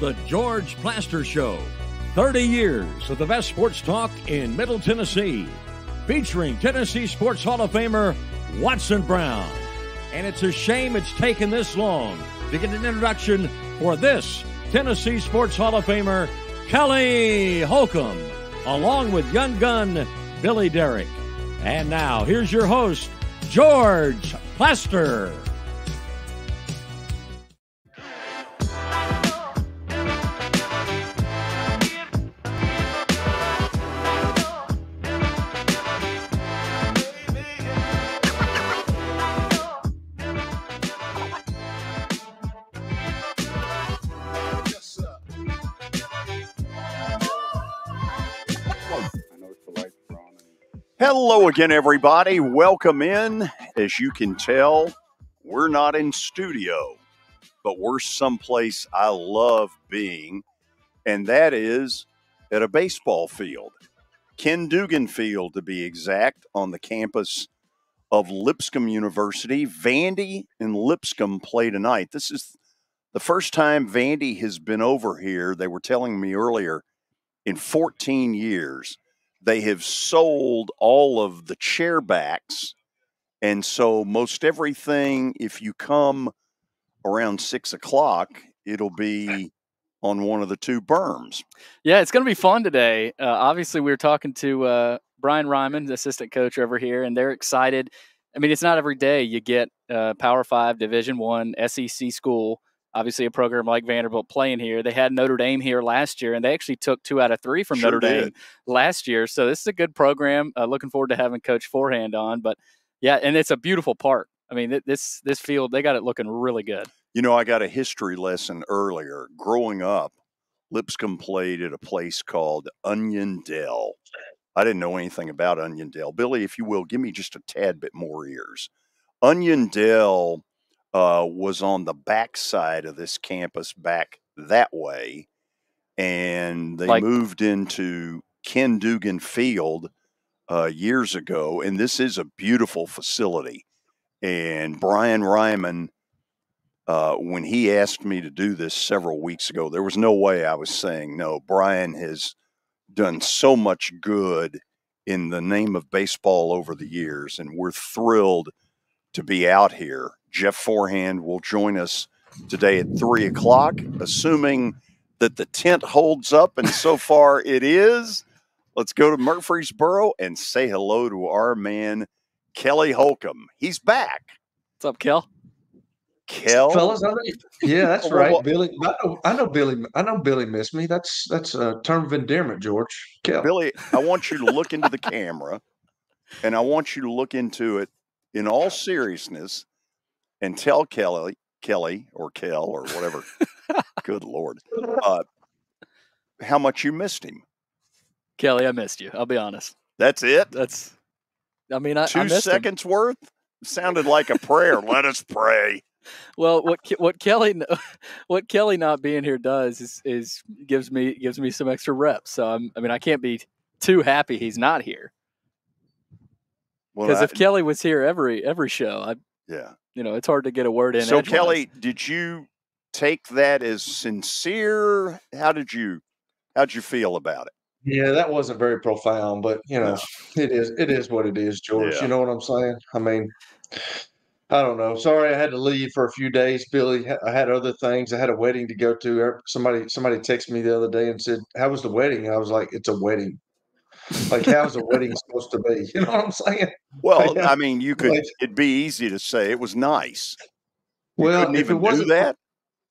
The George Plaster Show. 30 years of the best sports talk in Middle Tennessee, featuring Tennessee Sports Hall of Famer Watson Brown. And it's a shame it's taken this long to get an introduction for this Tennessee Sports Hall of Famer, Kelly Holcomb, along with young gun Billy Derrick. And now, here's your host, George Plaster. Hello again, everybody. Welcome in. As you can tell, we're not in studio, but we're someplace I love being, and that is at a baseball field. Ken Dugan Field, to be exact, on the campus of Lipscomb University. Vandy and Lipscomb play tonight. This is the first time Vandy has been over here. They were telling me earlier in 14 years they have sold all of the chair backs. And so most everything, if you come around six o'clock, it'll be on one of the two berms. Yeah, it's going to be fun today. Uh, obviously, we were talking to uh, Brian Ryman, the assistant coach over here, and they're excited. I mean, it's not every day you get uh, Power Five, Division One, SEC school obviously a program like Vanderbilt playing here. They had Notre Dame here last year, and they actually took two out of three from Sure Notre did. Dame last year. So this is a good program. Uh, looking forward to having Coach Forehand on. But yeah, and it's a beautiful park. I mean, th- this this field they got it looking really good. You know, I got a history lesson earlier. Growing up, Lipscomb played at a place called Onion Dell. I didn't know anything about Onion Dell. Billy, if you will, give me just a tad bit more ears. Onion Dell uh, was on the back side of this campus back that way. And they Like- moved into Ken Dugan Field uh, years ago. And this is a beautiful facility. And Brian Ryman, uh, when he asked me to do this several weeks ago, there was no way I was saying no. Brian has done so much good in the name of baseball over the years, and we're thrilled to be out here. Jeff Forehand will join us today at three o'clock, assuming that the tent holds up, and so far it is. Let's go to Murfreesboro and say hello to our man, Kelly Holcomb. He's back. What's up, Kel? Kel, fellas. I know, yeah, that's right, well- Billy. I know, I know Billy. I know Billy missed me. That's that's a term of endearment, George. Kel. Billy, I want you to look into the camera and I want you to look into it in all seriousness and tell Kelly, Kelly or Kel or whatever, good Lord, uh, how much you missed him. Kelly, I missed you. I'll be honest. That's it? That's. I mean, I, I Two him. seconds worth? Sounded like a prayer. Let us pray. Well, what what Kelly what Kelly not being here does is is gives me gives me some extra reps. So I'm, I mean, I can't be too happy he's not here because I- if Kelly was here every every show, I yeah. you know it's hard to get a word in. So, edgewise. Kelly, did you take that as sincere? How did you, how'd you feel about it? Yeah, that wasn't very profound, but you know, it is. It is what it is, George. Yeah. You know what I'm saying? I mean, I don't know. Sorry, I had to leave for a few days, Billy. I had other things. I had a wedding to go to. Somebody somebody texted me the other day and said, "How was the wedding?" And I was like, "It's a wedding." Like, how's a wedding supposed to be? You know what I'm saying? Well, Yeah. I mean, you could, Like- it'd be easy to say it was nice. You Well, if it wasn't that.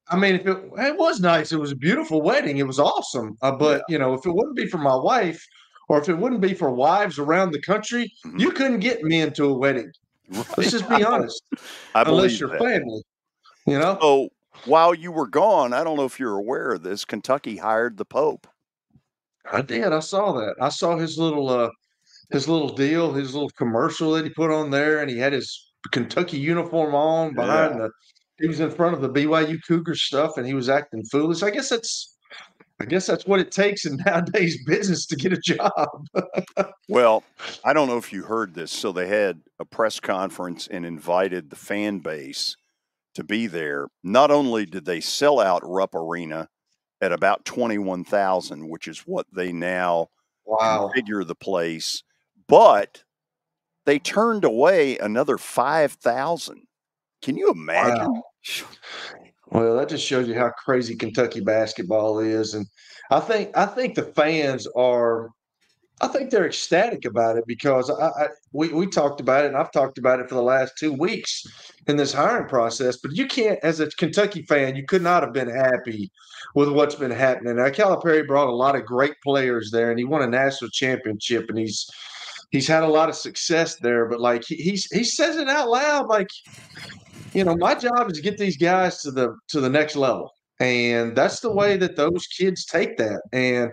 I mean, if it it was nice, it was a beautiful wedding. It was awesome. Uh, but you know, if it wouldn't be for my wife, or if it wouldn't be for wives around the country, Mhm. you couldn't get me into a wedding. Let's just be honest. I unless you're that. family, you know. So while you were gone, I don't know if you're aware of this. Kentucky hired the Pope. I did. I saw that. I saw his little uh his little deal, his little commercial that he put on there, and he had his Kentucky uniform on behind the. He was in front of the BYU Cougars stuff, and he was acting foolish. I guess that's. I guess that's what it takes in nowadays business to get a job. Well, I don't know if you heard this. So they had a press conference and invited the fan base to be there. Not only did they sell out Rupp Arena at about 21,000, which is what they now Wow. configure the place. But they turned away another 5,000. Can you imagine? Wow. Well, that just shows you how crazy Kentucky basketball is, and I think I think the fans are, I think they're ecstatic about it because I, I we we talked about it, and I've talked about it for the last two weeks in this hiring process. But you can't, as a Kentucky fan, you could not have been happy with what's been happening. Now, Calipari brought a lot of great players there, and he won a national championship, and he's he's had a lot of success there. But like he, he says it out loud, like you know, my job is to get these guys to the to the next level. And that's the way that those kids take that. And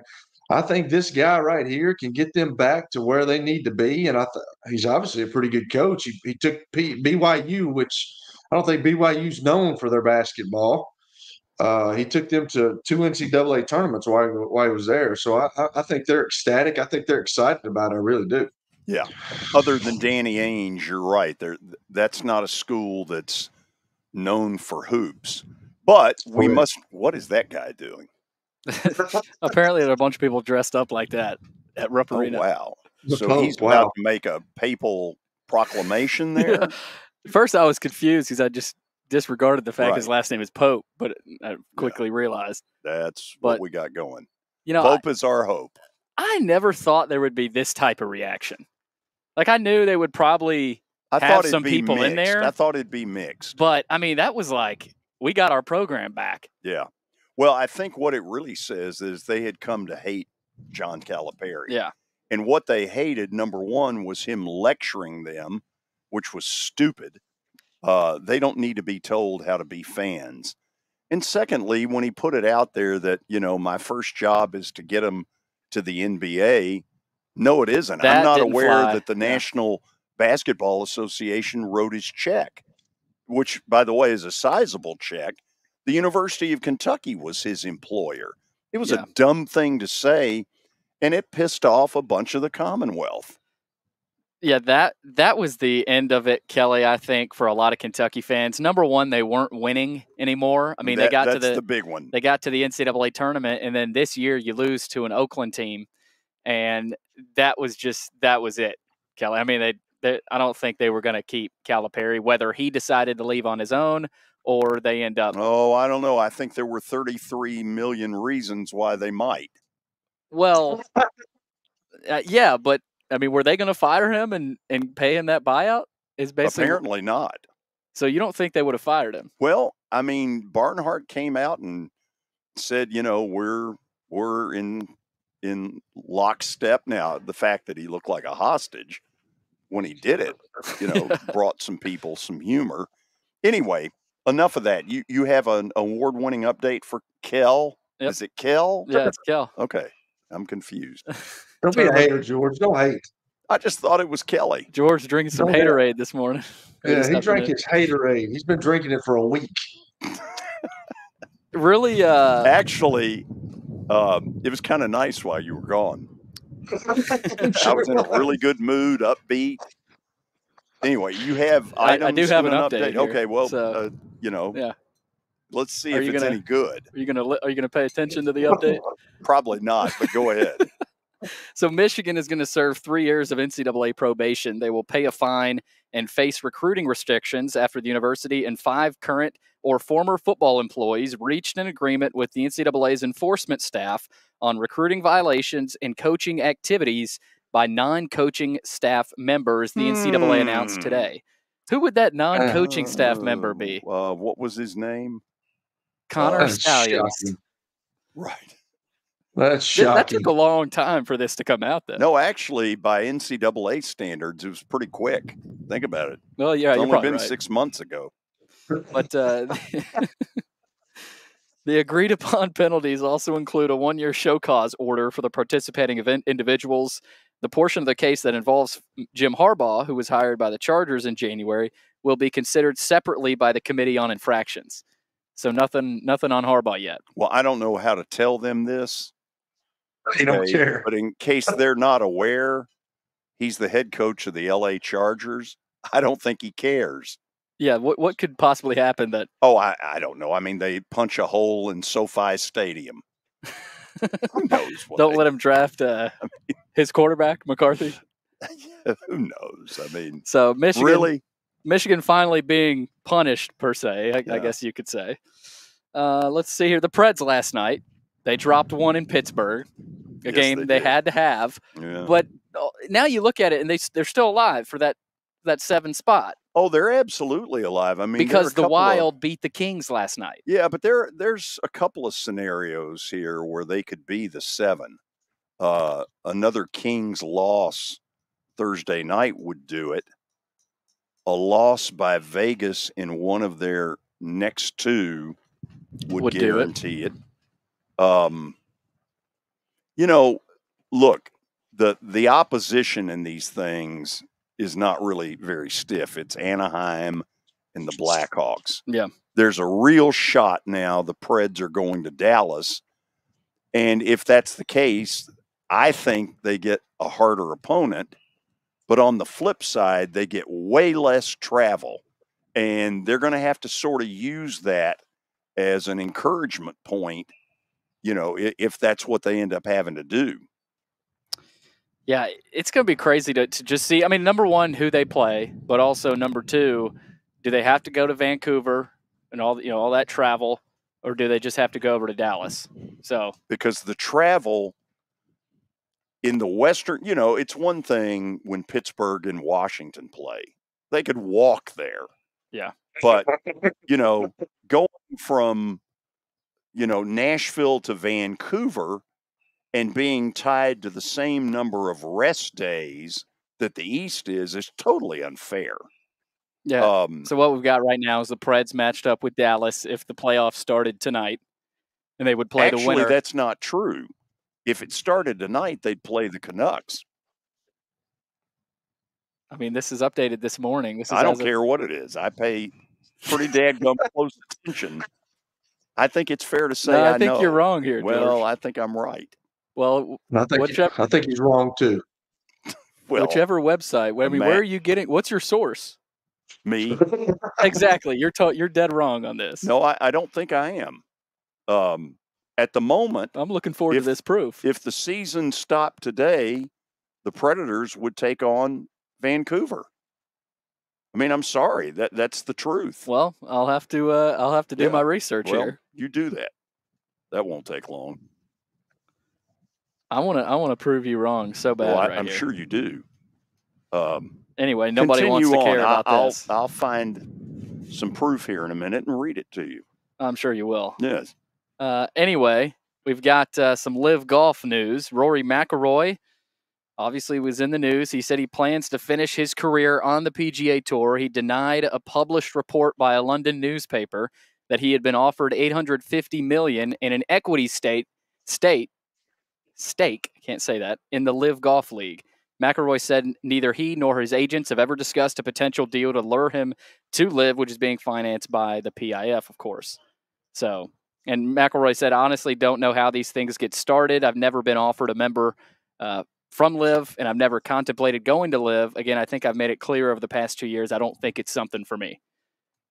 I think this guy right here can get them back to where they need to be. And I th- he's obviously a pretty good coach. He, he took P- BYU, which I don't think BYU's known for their basketball. Uh, he took them to two NCAA tournaments while, while he was there. So I, I, I think they're ecstatic. I think they're excited about it. I really do. Yeah. Other than Danny Ainge, you're right. There, that's not a school that's known for hoops. But we must. What is that guy doing? Apparently, there are a bunch of people dressed up like that at Rupp Oh Arena. wow! So Pope, he's wow. about to make a papal proclamation there. First, I was confused because I just disregarded the fact his last name is Pope, but I quickly realized, That's what we got going. you know, I, is our hope. I never thought there would be this type of reaction. Like I knew they would probably, I have thought some be people in there. I thought it'd be mixed. but I mean, that was like we got our program back. Yeah. Well, I think what it really says is they had come to hate John Calipari. Yeah, And what they hated, number one, was him lecturing them, which was stupid. Uh, they don't need to be told how to be fans. And secondly, when he put it out there that, you know, my first job is to get them to the NBA, no, it isn't. That I'm not aware fly. that the Yeah. National Basketball Association wrote his check, which, by the way, is a sizable check. The University of Kentucky was his employer. It was Yeah. a dumb thing to say, and it pissed off a bunch of the Commonwealth. yeah. That that was the end of it, Kelly. I think for a lot of Kentucky fans. Number one, they weren't winning anymore. I mean, they That- got to the, the big one. they got to the NCAA tournament, and then this year you lose to an Oakland team, and that was just that was it, Kelly. I mean, they, they I don't think they were going to keep Calipari, whether he decided to leave on his own or they end up. Oh, I don't know. I think there were 33 million reasons why they might. Well, uh, yeah, but I mean, were they going to fire him and and pay him that buyout? Is basically Apparently not. so. You don't think they would have fired him? Well, I mean, Barnhart came out and said, you know, we're we're in in lockstep now. The fact that he looked like a hostage when he did it, you know, brought some people some humor. Anyway, enough of that. You you have an award winning update for Kel. Yep. Is it Kel? Yeah, it's Kel. Okay. I'm confused. Don't be a hater, George. Don't hate. I just thought it was Kelly. George drinking some Don't have- haterade this morning. Yeah, he drank his haterade. He's been drinking it for a week. Really, uh, Actually, um, it was kind of nice while you were gone. I was in a really good mood, upbeat. Anyway, you have I- I do have and an update here, Okay, well, so- uh, you know, Yeah. let's see Are if you it's gonna- any good. are you gonna are you gonna pay attention to the update? Probably not, but go ahead. So Michigan is going to serve three years of NCAA probation. They will pay a fine and face recruiting restrictions after the university and five current or former football employees reached an agreement with the NCAA's enforcement staff on recruiting violations and coaching activities by non-coaching staff members. The NCAA announced Hmm. today. Who would that non-coaching staff member be? Uh, what was his name? Connor That's Stalions. Right. That's Th- That took a long time for this to come out, though. No, actually, by NCAA standards, it was pretty quick. Think about it. Well, yeah, it's you're only been right. six months ago. But uh, the agreed upon penalties also include a one year show cause order for the participating event individuals. The portion of the case that involves Jim Harbaugh, who was hired by the Chargers in January, will be considered separately by the Committee on Infractions. So nothing, nothing on Harbaugh yet. Well, I don't know how to tell them this. He don't care. But in case they're not aware, he's the head coach of the LA Chargers. I don't think he cares. Yeah, what what could possibly happen that Oh, I, I don't know. I mean, they punch a hole in SoFi Stadium. Who knows what? Don't let him draft uh, his quarterback, McCarthy. Who knows? I mean, So Michigan, really? Michigan finally being punished per se, I, I guess you could say. Uh, let's see here. The Preds last night they dropped one in Pittsburgh, a Yes, game they they, had to have. Yeah. But uh, now you look at it and they they're still alive for that that seven spot Oh, they're absolutely alive. I mean, because the couple of- Wild beat the Kings last night. Yeah, but there there's a couple of scenarios here where they could be the seven. Uh, another Kings loss Thursday night would do it. A loss by Vegas in one of their next two would, Would do it. guarantee it. Um, you know, look, the the opposition in these things is not really very stiff. It's Anaheim and the Blackhawks. Yeah. There's a real shot now the Preds are going to Dallas. And if that's the case, I think they get a harder opponent. But on the flip side, they get way less travel. And they're going to have to sort of use that as an encouragement point, you know, if that's what they end up having to do. Yeah, it's going to be crazy to, to just see. I mean, number one, who they play, but also number two, do they have to go to Vancouver and all you know all that travel, or do they just have to go over to Dallas? So because the travel in the western, you know, it's one thing when Pittsburgh and Washington play. They could walk there. Yeah. But, you know, going from you know, Nashville to Vancouver and being tied to the same number of rest days that the East is is totally unfair. yeah. Um so what we've got right now is the Preds matched up with Dallas if the playoffs started tonight, and they would play actually the winner. that's not true. If it started tonight, they'd play the Canucks. I mean, this is updated this morning. This is I don't care what it is. I pay pretty dadgum close attention. I think it's fair to say No, I, I, think know. you're wrong here, Well, George. I think I'm right. Well, I think Whichever- I think he's wrong too. Well, whichever website. I mean, Matt- where are you getting? What's your source? me, exactly. You're to, you're dead wrong on this. no, I, I don't think I am. Um, at the moment, I'm looking forward If- to this proof. if the season stopped today, the Predators would take on Vancouver. I mean, I'm sorry that that's the truth. Well, I'll have to uh, I'll have to do Yeah, my research Well, here. you do that. That won't take long. I want to I want to prove you wrong so bad. Well, I, right here. sure you do. Um, Anyway, nobody wants to on. care about I'll, this. I'll find some proof here in a minute and read it to you. I'm sure you will. Yes. Uh, anyway, we've got uh, some live golf news. Rory McIlroy obviously was in the news. He said he plans to finish his career on the PGA Tour. He denied a published report by a London newspaper that he had been offered 850 million in an equity state state stake. Can't say that in the Live Golf League. McIlroy said neither he nor his agents have ever discussed a potential deal to lure him to Live, which is being financed by the PIF, of course. So, and McIlroy said, honestly, don't know how these things get started. I've never been offered a member uh, from Live, and I've never contemplated going to Live. Again, I think I've made it clear over the past two years. I don't think it's something for me.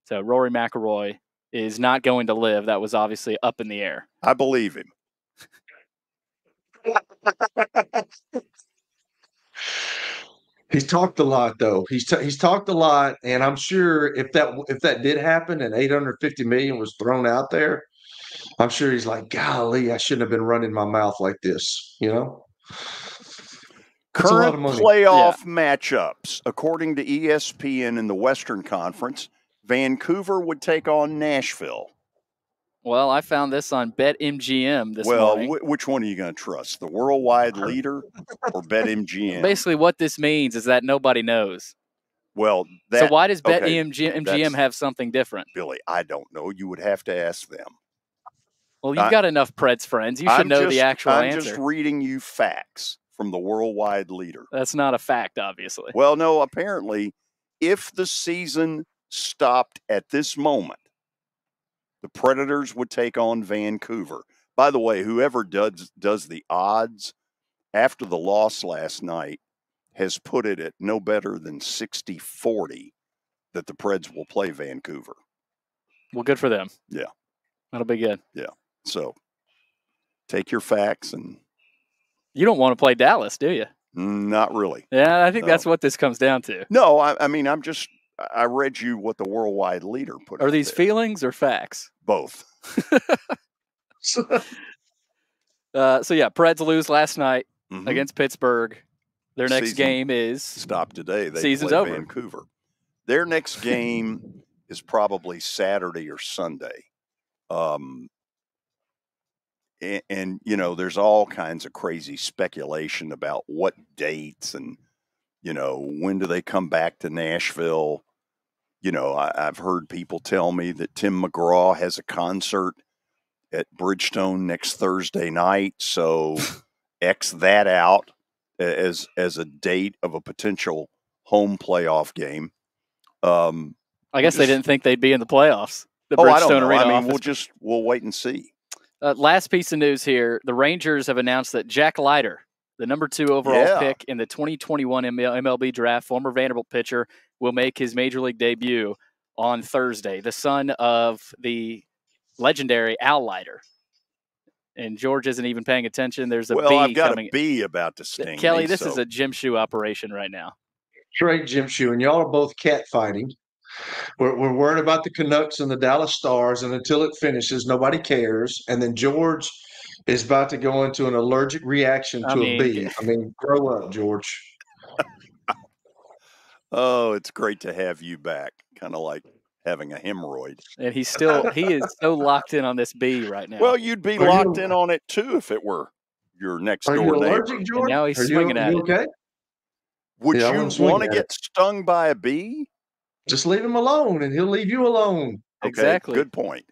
So, Rory McIlroy is not going to Live. That was obviously up in the air. I believe him. He's talked a lot though. He's t- he's talked a lot, and I'm sure if that if that did happen and 850 million was thrown out there, I'm sure he's like, golly, I shouldn't have been running my mouth like this. You know, That's a lot Current of money. playoff matchups, according to E ESPN in the Western Conference, Vancouver would take on Nashville. Well, I found this on BetMGM this well, morning. wh- which one are you going to trust, the worldwide leader or BetMGM? Basically, what this means is that nobody knows. well, that so, why does okay, BetMGM that's- have something different? Billy, I don't know. You would have to ask them. Well, you've I- got enough Preds friends. You should I'm know just, the actual answer. I'm just reading you facts from the worldwide leader. That's not a fact, obviously. Well, no, apparently, if the season stopped at this moment, the Predators would take on Vancouver. By the way, whoever does does the odds after the loss last night has put it at no better than 60-40 that the Preds will play Vancouver. Well, good for them. Yeah. That'll be good. Yeah. So take your facts and You don't want to play Dallas, do you? mm, not really. Yeah, I think No. that's what this comes down to. No, I, I mean I'm just I read you what the worldwide leader put. Are these there. feelings or facts? both? Uh, so yeah, Preds lose last night Mhm. against Pittsburgh. Their next Season game is Stop today. They Season's over. Vancouver. Their next game is probably Saturday or Sunday. Um, and, and you know, there's all kinds of crazy speculation about what dates and you know when do they come back to Nashville. You know, I, I've heard people tell me that Tim McGraw has a concert at Bridgestone next Thursday night, so X that out as as a date of a potential home playoff game. Um, I guess they didn't think they'd be in the playoffs. The oh, I Bridgestone know. Arena I mean, office. we'll just we'll wait and see. Uh, last piece of news here: the Rangers have announced that Jack Leiter, the number two overall Yeah. pick in the 2021 MLB draft, former Vanderbilt pitcher, will make his major league debut on Thursday. The son of the legendary Al Leiter. And George isn't even paying attention. There's a well, bee I've got coming. a bee about to sting Kelly, me, this is a Jim Shoe operation right now. Trade Jim Shoe, and y'all are both cat fighting. We're, we're worried about the Canucks and the Dallas Stars, and until it finishes, nobody cares. And then George is about to go into an allergic reaction to I mean- a bee. I mean, grow up, George. Oh, it's great to have you back. Kind of like having a hemorrhoid. And he's still he is so locked in on this bee right now. Well, you'd be Are locked you- in on it too if it were your next Are you door neighbor. allergic, George? now he's Are you- at you it. okay? Would Yeah, you want to at get stung by a bee? Just leave him alone, and he'll leave you alone. Okay, Exactly. Good point.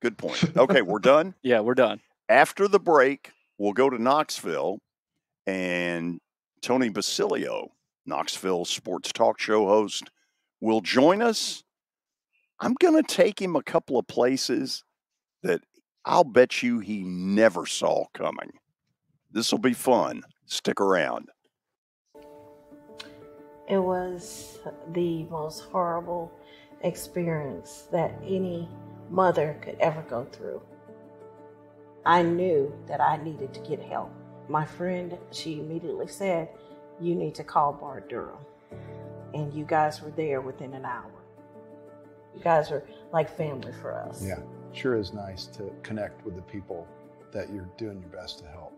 Good point. Okay, we're done. yeah, we're done. After the break, we'll go to Knoxville and Tony Basilio, Knoxville sports talk show host, will join us. I'm going to take him a couple of places that I'll bet you he never saw coming. This will be fun. Stick around. It was the most horrible experience that any mother could ever go through. I knew that I needed to get help. My friend, she immediately said, You need to call Bart Durham. And you guys were there within an hour. You guys are like family for us. Yeah, sure is nice to connect with the people that you're doing your best to help.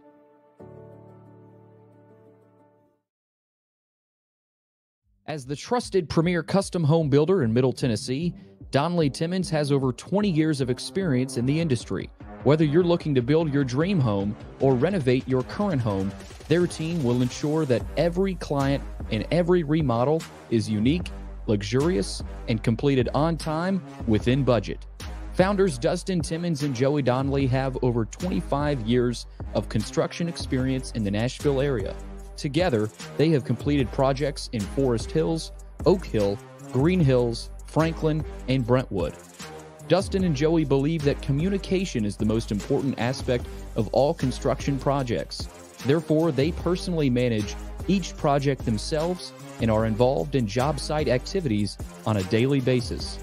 As the trusted premier custom home builder in Middle Tennessee, Donnelly Timmons has over 20 years of experience in the industry. Whether you're looking to build your dream home or renovate your current home, their team will ensure that every client and every remodel is unique, luxurious, and completed on time within budget. Founders Dustin Timmons and Joey Donnelly have over 25 years of construction experience in the Nashville area. Together, they have completed projects in Forest Hills, Oak Hill, Green Hills, Franklin, and Brentwood. Dustin and Joey believe that communication is the most important aspect of all construction projects. Therefore, they personally manage each project themselves and are involved in job site activities on a daily basis.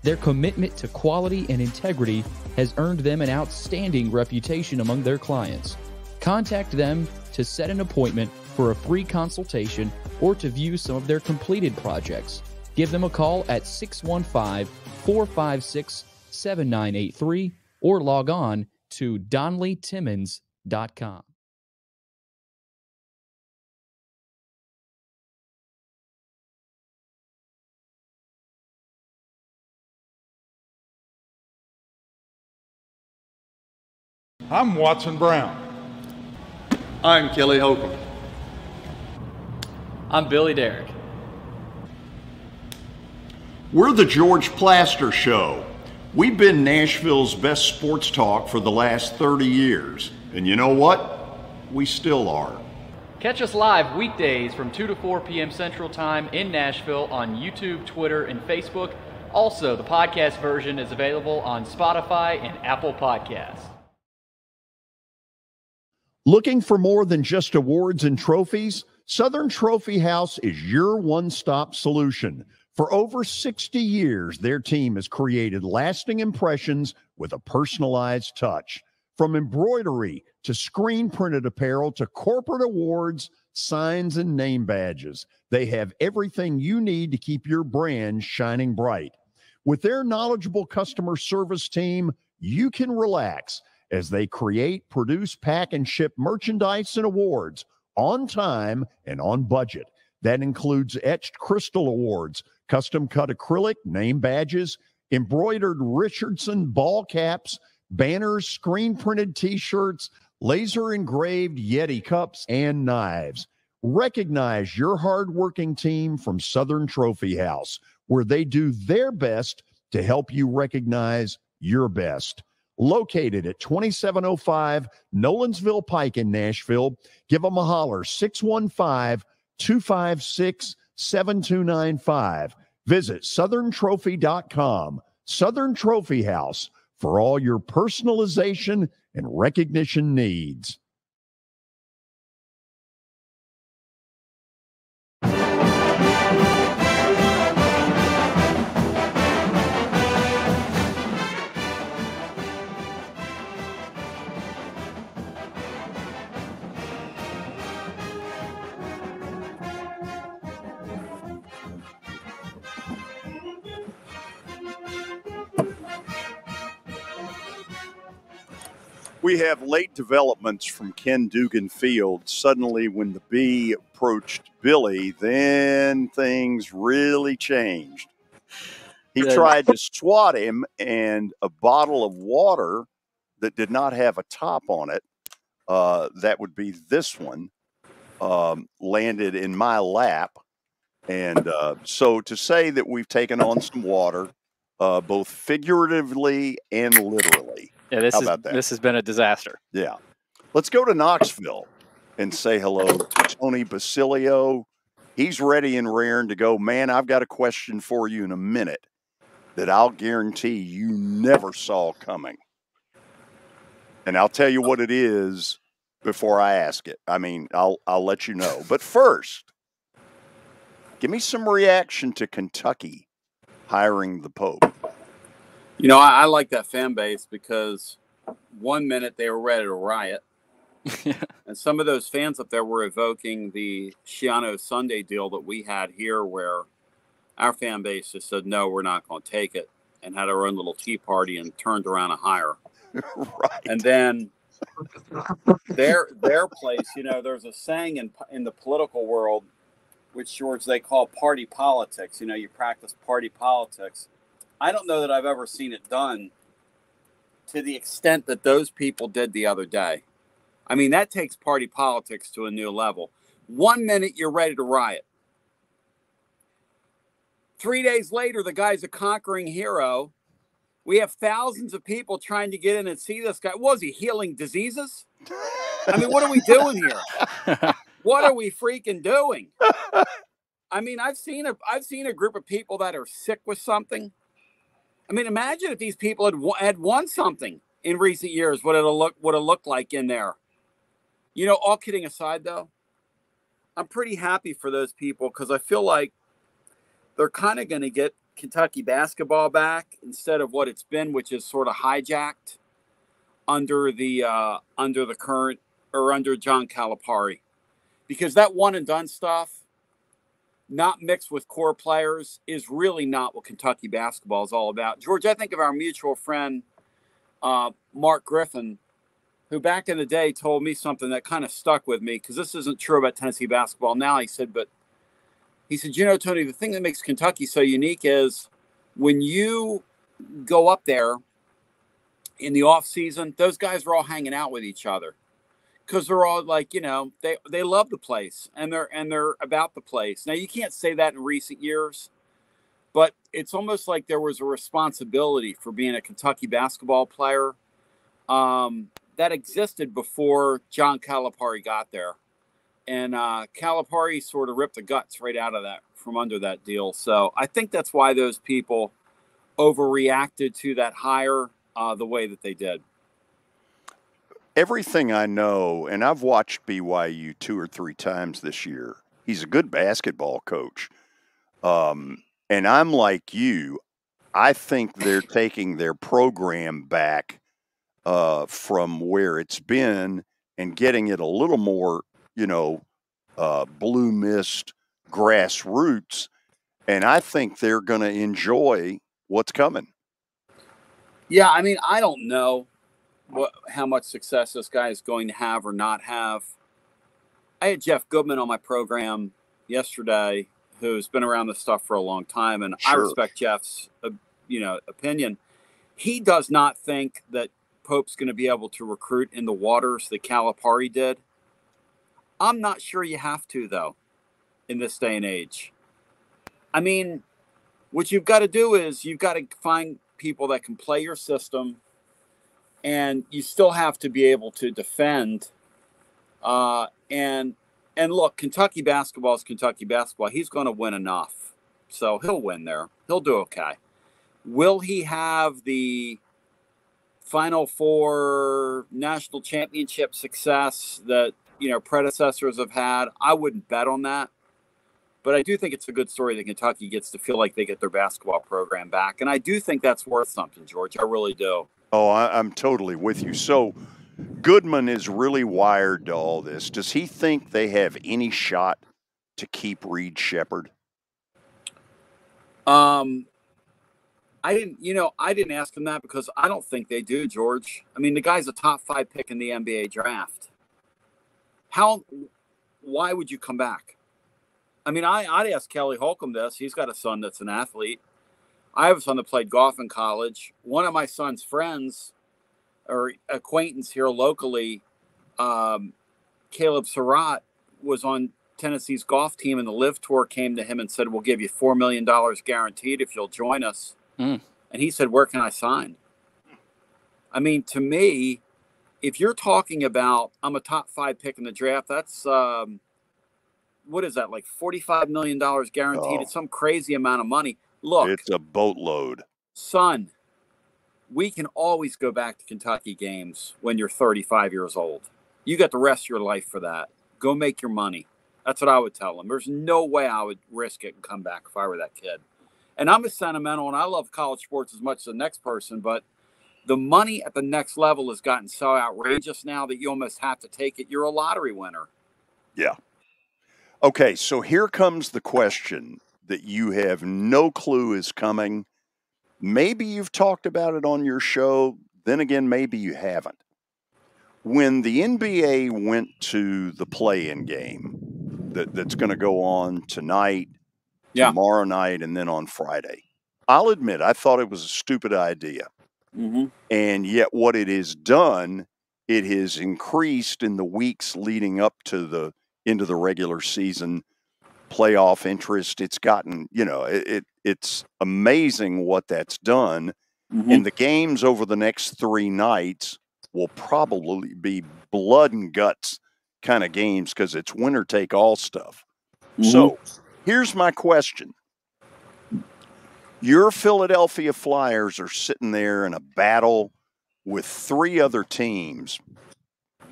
Their commitment to quality and integrity has earned them an outstanding reputation among their clients. Contact them to set an appointment for a free consultation or to view some of their completed projects. Give them a call at 615 456 7983 or log on to donnellytimmons.com. I'm Watson Brown. I'm Kelly Holcomb. I'm Billy Derrick. We're the George Plaster Show. We've been Nashville's best sports talk for the last 30 years. And you know what? We still are. Catch us live weekdays from 2 to 4 p.m. Central Time in Nashville on YouTube, Twitter, and Facebook. Also, the podcast version is available on Spotify and Apple Podcasts. Looking for more than just awards and trophies? Southern Trophy House is your one stop solution. For over 60 years, their team has created lasting impressions with a personalized touch. From embroidery to screen printed apparel to corporate awards, signs, and name badges, they have everything you need to keep your brand shining bright. With their knowledgeable customer service team, you can relax as they create, produce, pack, and ship merchandise and awards on time and on budget. That includes etched crystal awards, custom cut acrylic, name badges, embroidered Richardson ball caps, banners, screen printed t shirts, laser engraved Yeti cups, and knives. Recognize your hardworking team from Southern Trophy House, where they do their best to help you recognize your best. Located at 2705 Nolensville Pike in Nashville, give them a holler 615 256 7295. Visit southerntrophy.com, Southern Trophy House, for all your personalization and recognition needs. We have late developments from Ken Dugan Field. Suddenly, when the bee approached Billy, then things really changed. He tried to swat him, and a bottle of water that did not have a top on it, uh, that would be this one, um, landed in my lap. And uh, so to say that we've taken on some water, uh, both figuratively and literally. Yeah, this How is about that? this has been a disaster. Yeah. Let's go to Knoxville and say hello to Tony Basilio. He's ready and raring to go. Man, I've got a question for you in a minute that I'll guarantee you never saw coming. And I'll tell you what it is before I ask it. I mean, I'll I'll let you know. But first, give me some reaction to Kentucky hiring the Pope. You know, I, I like that fan base because one minute they were ready to riot, and some of those fans up there were evoking the Schiano Sunday deal that we had here, where our fan base just said, "No, we're not going to take it," and had our own little tea party and turned around a hire. right. And then their their place, you know, there's a saying in in the political world, which George they call party politics. You know, you practice party politics. I don't know that I've ever seen it done to the extent that those people did the other day. I mean, that takes party politics to a new level. One minute you're ready to riot. Three days later, the guy's a conquering hero. We have thousands of people trying to get in and see this guy. Was he healing diseases? I mean, what are we doing here? What are we freaking doing? I mean, I've seen a I've seen a group of people that are sick with something. I mean, imagine if these people had had won something in recent years. What it'll look what it looked like in there. You know, all kidding aside, though, I'm pretty happy for those people because I feel like they're kind of going to get Kentucky basketball back instead of what it's been, which is sort of hijacked under the uh, under the current or under John Calipari, because that one and done stuff, not mixed with core players, is really not what Kentucky basketball is all about. George, I think of our mutual friend uh, Mark Griffin, who back in the day told me something that kind of stuck with me because this isn't true about Tennessee basketball now. He said, but he said, you know, Tony, the thing that makes Kentucky so unique is when you go up there in the off season, those guys are all hanging out with each other because they're all like, you know, they they love the place and they're and they're about the place. Now you can't say that in recent years, but it's almost like there was a responsibility for being a Kentucky basketball player um, that existed before John Calipari got there and uh, Calipari sort of ripped the guts right out of that from under that deal. So I think that's why those people overreacted to that hire uh, the way that they did. Everything I know, and I've watched BYU two or three times this year. He's a good basketball coach. Um, and I'm like you. I think they're taking their program back uh, from where it's been and getting it a little more, you know, uh, blue mist grassroots. And I think they're going to enjoy what's coming. Yeah, I mean, I don't know what how much success this guy is going to have or not have. I had Jeff Goodman on my program yesterday, who's been around this stuff for a long time, and I respect Jeff's, uh, you know, opinion. He does not think that Pope's going to be able to recruit in the waters that Calipari did. I'm not sure you have to though, in this day and age. I mean, what you've got to do is you've got to find people that can play your system, and you still have to be able to defend. Uh, and and look, Kentucky basketball is Kentucky basketball. He's going to win enough, so he'll win there. He'll do okay. Will he have the Final Four national championship success that you know predecessors have had? I wouldn't bet on that, but I do think it's a good story that Kentucky gets to feel like they get their basketball program back, and I do think that's worth something, George. I really do. Oh, I, I'm totally with you. So Goodman is really wired to all this. Does he think they have any shot to keep Reed Sheppard? Um, I didn't, you know, I didn't ask him that because I don't think they do, George. I mean, the guy's a top five pick in the NBA draft. How, why would you come back? I mean, I, I'd ask Kelly Holcomb this. He's got a son that's an athlete. I have a son that played golf in college. One of my son's friends or acquaintance here locally, um, Caleb Surratt, was on Tennessee's golf team, and the Live Tour came to him and said, "We'll give you four million dollars guaranteed if you'll join us." Mm. And he said, "Where can I sign?" I mean, to me, if you're talking about I'm a top five pick in the draft, that's um, what is that like forty-five million dollars guaranteed? Oh. It's some crazy amount of money. Look, It's a boatload. son, we can always go back to Kentucky games when you're 35 years old. You got the rest of your life for that. Go make your money. That's what I would tell them. There's no way I would risk it and come back if I were that kid. And I'm a sentimental and I love college sports as much as the next person, but the money at the next level has gotten so outrageous now that you almost have to take it. You're a lottery winner. Yeah. Okay, so here comes the question that you have no clue is coming. Maybe you've talked about it on your show, then again, maybe you haven't. When the NBA went to the play in game that, that's going to go on tonight, Yeah. tomorrow night, and then on Friday, I'll admit I thought it was a stupid idea. Mm-hmm. And yet, what it has done, it has increased in the weeks leading up to the into the regular season playoff interest. It's gotten, you know, it, it it's amazing what that's done. Mm-hmm. And the games over the next three nights will probably be blood and guts kind of games because it's winner take all stuff. So here's my question. Your Philadelphia Flyers are sitting there in a battle with three other teams.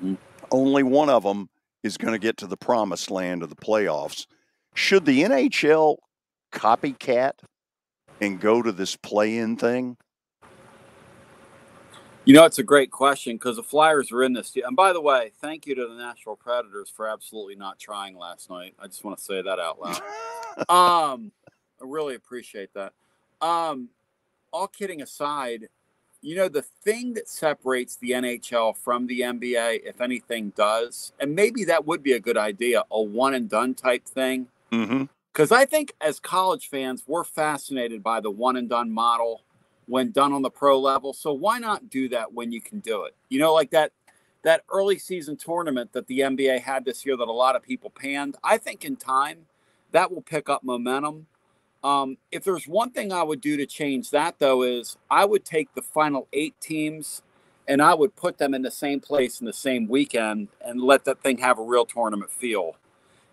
Mhm. Only one of them is going to get to the promised land of the playoffs. Should the NHL copycat and go to this play in thing? You know, it's a great question because the Flyers are in this. And by the way, thank you to the Nashville Predators for absolutely not trying last night. I just want to say that out loud. um, I really appreciate that. Um, all kidding aside, you know, the thing that separates the NHL from the NBA, if anything does, and maybe that would be a good idea, a one and done type thing. Mm-hmm. Because I think as college fans, we're fascinated by the one and done model when done on the pro level. So why not do that when you can do it? You know, like that that early season tournament that the NBA had this year that a lot of people panned. I think in time that will pick up momentum. Um, if there's one thing I would do to change that though is I would take the final eight teams and I would put them in the same place in the same weekend and let that thing have a real tournament feel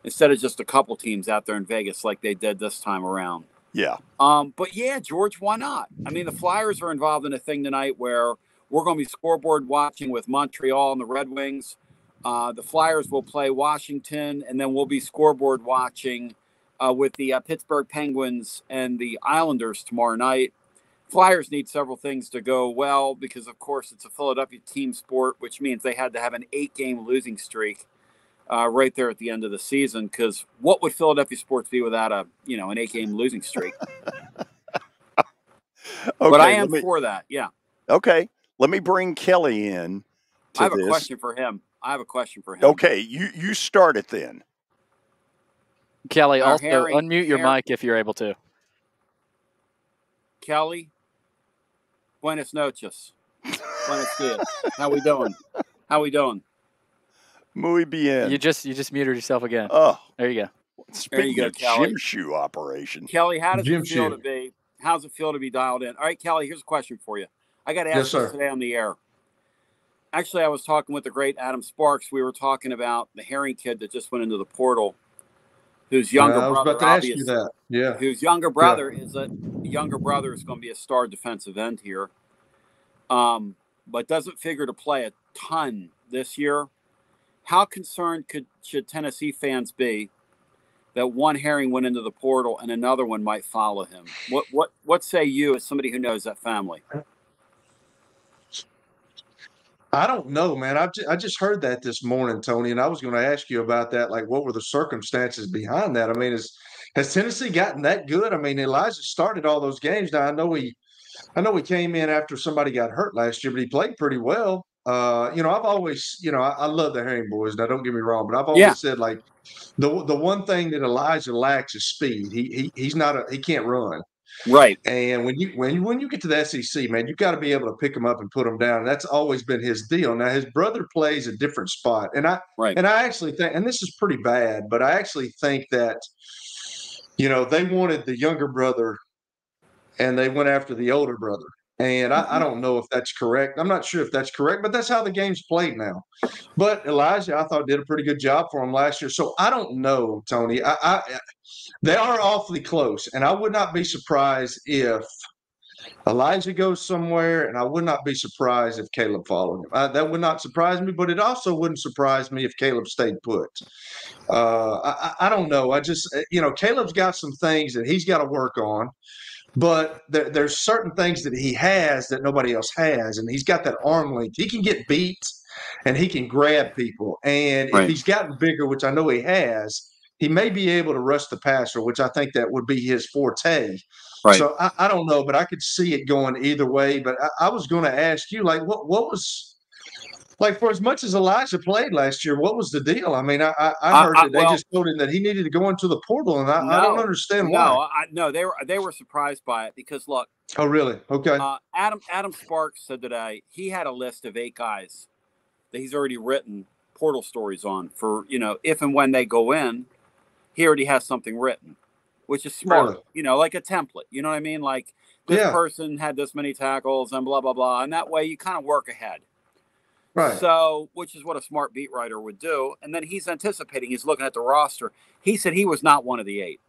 instead of just a couple teams out there in Vegas like they did this time around. Yeah. Um, but yeah, George, why not? I mean, the Flyers are involved in a thing tonight where we're going to be scoreboard watching with Montreal and the Red Wings. Uh, the Flyers will play Washington, and then we'll be scoreboard watching uh, with the uh, Pittsburgh Penguins and the Islanders tomorrow night. Flyers need several things to go well because, of course, it's a Philadelphia team sport, which means they had to have an eight game losing streak uh, right there at the end of the season. Because what would Philadelphia sports be without a you know an eight game losing streak? Okay, but I am me- for that. Yeah, Okay, let me bring Kelly in. To I have this. a question for him. I have a question for him. Okay, you you start it then. Kelly, Our also Harry- unmute your Harry- mic if you're able to. Kelly, buenas noches. Buenos dias. How we doing? How we doing? Muy bien. You just you just muted yourself again. oh, There you go. speaking go, of Kelly. gym shoe operation. Kelly, how does Jim it feel Shea. to be? How's it feel to be dialed in? All right, Kelly, here's a question for you. I got to ask Yes, this today on the air. Actually, I was talking with the great Adam Sparks. We were talking about the Herring kid that just went into the portal, whose younger I was brother, about to ask you obvious- that. Yeah. whose younger brother is a younger brother is going to be a star defensive end here, um, but doesn't figure to play a ton this year. How concerned could should Tennessee fans be that one herring went into the portal and another one might follow him? What what what say you as somebody who knows that family? I don't know, man. I've I just heard that this morning, Tony, and I was going to ask you about that. Like, what were the circumstances behind that? I mean, is has Tennessee gotten that good? I mean, Elijah started all those games. Now I know he, I know he came in after somebody got hurt last year, but he played pretty well. Uh, you know, I've always, you know, I, I love the Herring boys. Now, don't get me wrong, but I've always Yeah. said like the the one thing that Elijah lacks is speed. He he he's not a he can't run. Right. And when you when you when you get to the SEC, man, you got to be able to pick him up and put him down. That's always been his deal. Now his brother plays a different spot, and I Right. and I actually think, and this is pretty bad, but I actually think that you know they wanted the younger brother, and they went after the older brother. And I, I don't know if that's correct. I'm not sure if that's correct, but that's how the game's played now. But Elijah, I thought did a pretty good job for him last year. So I don't know, Tony. I, I they are awfully close, and I would not be surprised if Elijah goes somewhere, and I would not be surprised if Caleb followed him. Uh, that would not surprise me, but it also wouldn't surprise me if Caleb stayed put. Uh, I, I I don't know. I just, uh, you know, Caleb's got some things that he's got to work on, but there, there's certain things that he has that nobody else has, and he's got that arm length. He can get beat, and he can grab people, and Right. if he's gotten bigger, which I know he has, he may be able to rush the passer, which I think that would be his forte. Right. So I, I don't know, but I could see it going either way. But I, I was going to ask you, like, what what was like for as much as Elijah played last year, what was the deal? I mean, I I, I I- heard I- that they well- just told him that he needed to go into the portal, and I, I don't understand No, why. I, no, they were they were surprised by it because look, Oh, really? Okay. Uh, Adam Adam Sparks said today he had a list of eight guys that he's already written portal stories on for you know if and when they go in, he already has something written, which is smart. Really? You know, like a template. You know what I mean? Like this Yeah. person had this many tackles and blah blah blah, and that way you kind of work ahead. Right. So, which is what a smart beat writer would do. And then he's anticipating, he's looking at the roster. He said he was not one of the eight.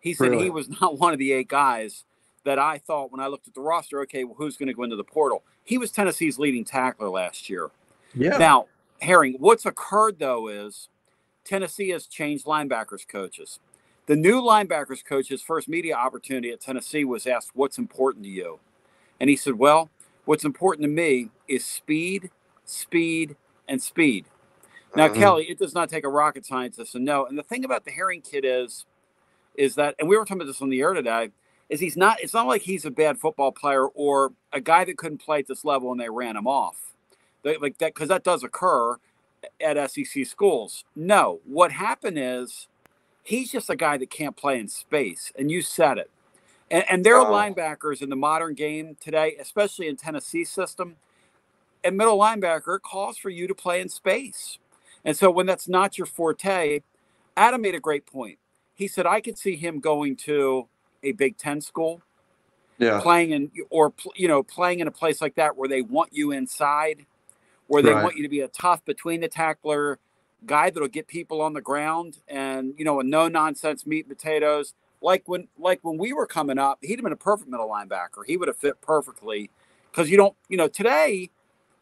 He said Really? he was not one of the eight guys that I thought when I looked at the roster, okay, well, who's going to go into the portal? He was Tennessee's leading tackler last year. yeah. Now, Herring, what's occurred though is Tennessee has changed linebackers coaches. The new linebackers coach's first media opportunity at Tennessee was asked, What's important to you? And he said, Well, what's important to me is speed, speed, and speed. Now, Mhm. Kelly, it does not take a rocket scientist to know. And the thing about the Herring kid is, is that, and we were talking about this on the air today, is he's not, it's not like he's a bad football player or a guy that couldn't play at this level and they ran him off. They, like that, because that does occur at SEC schools. No, what happened is he's just a guy that can't play in space. And you said it. And, and there are linebackers in the modern game today, especially in Tennessee system. And middle linebacker calls for you to play in space. And so when that's not your forte, Adam made a great point. He said, I could see him going to a Big Ten school, yeah. playing in, or, you know, playing in a place like that where they want you inside, where they Right. want you to be a tough between the tackler guy that'll get people on the ground and, you know, a no nonsense meat and potatoes. Like when, like when we were coming up, he'd have been a perfect middle linebacker. He would have fit perfectly because you don't, you know, today,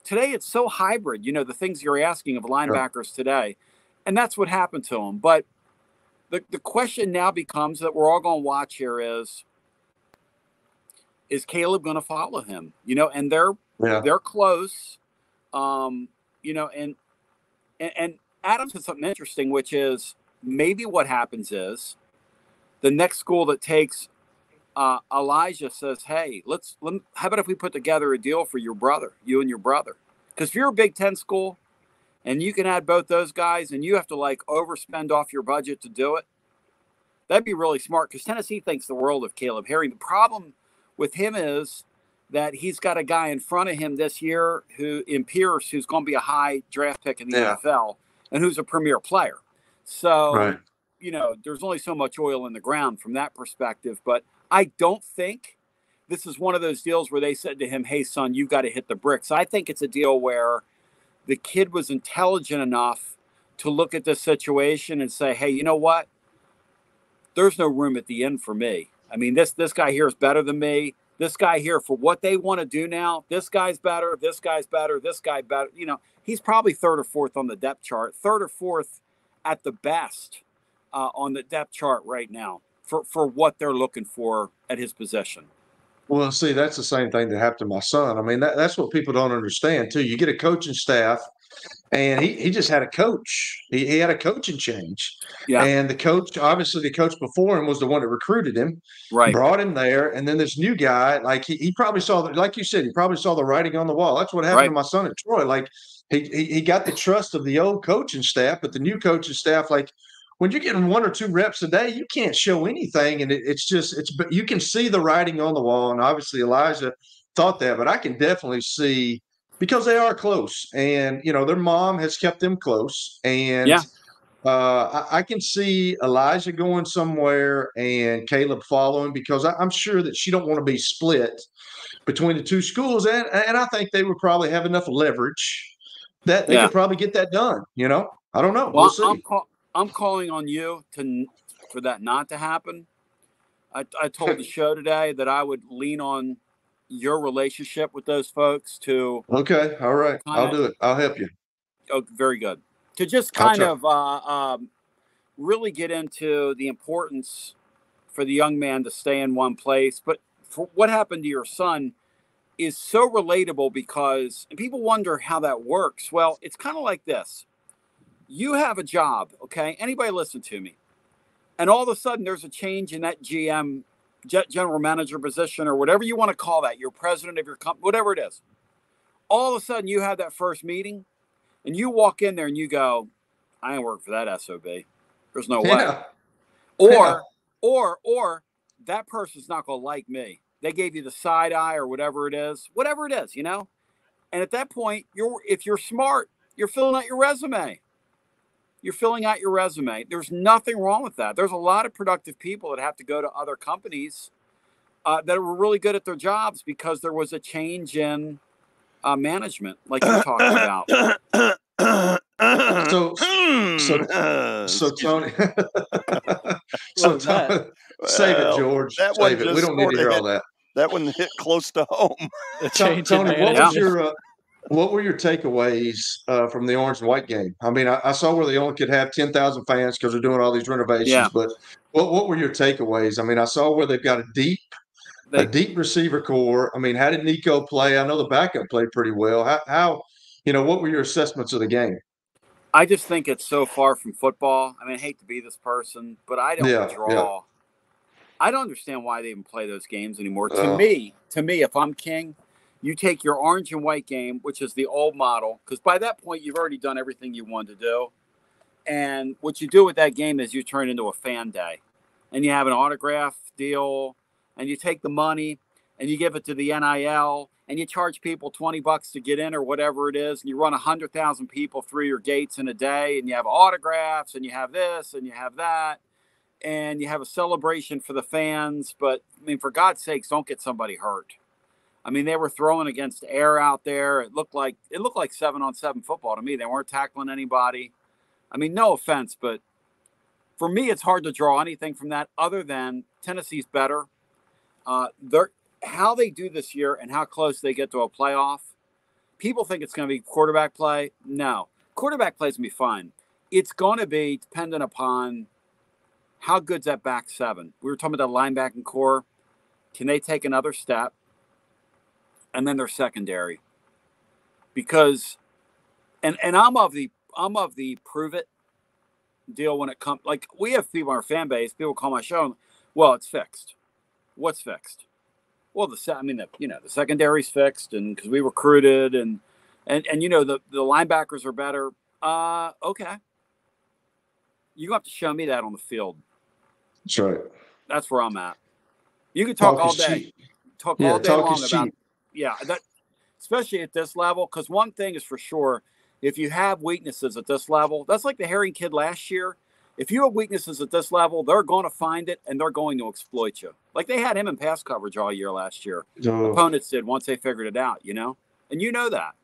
today it's so hybrid, you know, the things you're asking of linebackers today. And that's what happened to him. But the, the question now becomes that we're all going to watch here is is Caleb going to follow him? You know, and they're yeah. they're close. Um, you know, and, and and Adam said something interesting, which is maybe what happens is the next school that takes uh, Elijah says, "Hey, let's let, how about if we put together a deal for your brother, you and your brother? Because if you're a Big Ten school, and you can add both those guys, and you have to like overspend off your budget to do it, that'd be really smart. Because Tennessee thinks the world of Caleb Herring. The problem with him is that he's got a guy in front of him this year who in Pierce, who's going to be a high draft pick in the yeah. NFL, and who's a premier player. So, right. you know, there's only so much oil in the ground from that perspective, but I don't think this is one of those deals where they said to him, Hey, son, you've got to hit the bricks. I think it's a deal where the kid was intelligent enough to look at this situation and say, Hey, you know what? There's no room at the end for me. I mean, this this guy here is better than me. This guy here, for what they want to do now, this guy's better, this guy's better, this guy better. You know, he's probably third or fourth on the depth chart, third or fourth at the best uh, on the depth chart right now for, for what they're looking for at his possession. Well, see, that's the same thing that happened to my son. I mean, that, that's what people don't understand too. You get a coaching staff, and he, he just had a coach. He, he had a coaching change. Yeah. And the coach, obviously, the coach before him was the one that recruited him, right? Brought him there, and then this new guy, like he, he probably saw the, like you said, he probably saw the writing on the wall. That's what happened right. to my son at Troy. Like he, he he got the trust of the old coaching staff, but the new coaching staff, like when you're getting one or two reps a day, you can't show anything, and it, it's just it's. But you can see the writing on the wall, and obviously Elijah thought that, but I can definitely see because they are close, and you know their mom has kept them close, and yeah. Uh, I, I, can see Elijah going somewhere and Caleb following because I, am sure that she don't want to be split between the two schools, and and I think they would probably have enough leverage that they yeah. could probably get that done. You know, I don't know. Well, we'll I'm, call, I'm calling on you to for that not to happen. I, I told the show today that I would lean on your relationship with those folks to. Okay, all right, I'll do it. I'll help you. Oh, very good. To just kind of uh, um, really get into the importance for the young man to stay in one place, but for what happened to your son is so relatable because people wonder how that works. Well, it's kind of like this you have a job, okay? Anybody listen to me. And all of a sudden there's a change in that GM general manager position or whatever you want to call that, your president of your company, whatever it is. All of a sudden you have that first meeting and you walk in there and you go, I ain't work for that SOB. There's no yeah. way. Or yeah. or or that person's not gonna like me. They gave you the side eye or whatever it is, whatever it is, you know? And at that point, you're if you're smart, you're filling out your resume you're filling out your resume. There's nothing wrong with that. There's a lot of productive people that have to go to other companies uh, that were really good at their jobs because there was a change in uh, management, like you're talking about. so, so, so Tony, so Tony, save it, George. That save it. We don't need to hear hit, all that. That one hit close to home. Tony, what was your uh, what were your takeaways uh, from the orange and white game? I mean, I, I, saw where they only could have ten thousand fans because they're doing all these renovations. Yeah. But what what were your takeaways? I mean, I saw where they've got a deep they, a deep receiver core. I mean, how did Nico play? I know the backup played pretty well. How, how you know what were your assessments of the game? I just think it's so far from football. I mean, I hate to be this person, but I don't yeah, draw. Yeah. I don't understand why they even play those games anymore. Uh, to me, to me, if I'm king, you take your orange and white game, which is the old model, because by that point you've already done everything you wanted to do. And what you do with that game is you turn it into a fan day, and you have an autograph deal, and you take the money and you give it to the NIL, and you charge people twenty bucks to get in or whatever it is, and you run hundred thousand people through your gates in a day, and you have autographs, and you have this, and you have that, and you have a celebration for the fans. But I mean, for God's sakes, don't get somebody hurt. I mean, they were throwing against air out there. It looked like it looked like seven on seven football to me. They weren't tackling anybody. I mean, no offense, but for me, it's hard to draw anything from that other than Tennessee's better. Uh, they're how they do this year and how close they get to a playoff. People think it's going to be quarterback play. No, quarterback play is going to be fine. It's going to be dependent upon how good's that back seven. We were talking about the linebacking core. Can they take another step? And then their secondary. Because, and and I'm of the I'm of the prove it deal when it comes. Like we have people in our fan base. People call my show. Well, it's fixed. What's fixed? Well, the I mean, the, you know, the secondary's fixed, and because we recruited, and and and you know, the the linebackers are better. Uh, okay. You have to show me that on the field. That's right. That's where I'm at. You can talk, talk all day. Cheap. Talk yeah, all day talk long about cheap. Yeah, that especially at this level. Because one thing is for sure, if you have weaknesses at this level, that's like the Herring kid last year. If you have weaknesses at this level, they're going to find it and they're going to exploit you. Like they had him in pass coverage all year last year. Oh. Opponents did once they figured it out, you know, and you know that.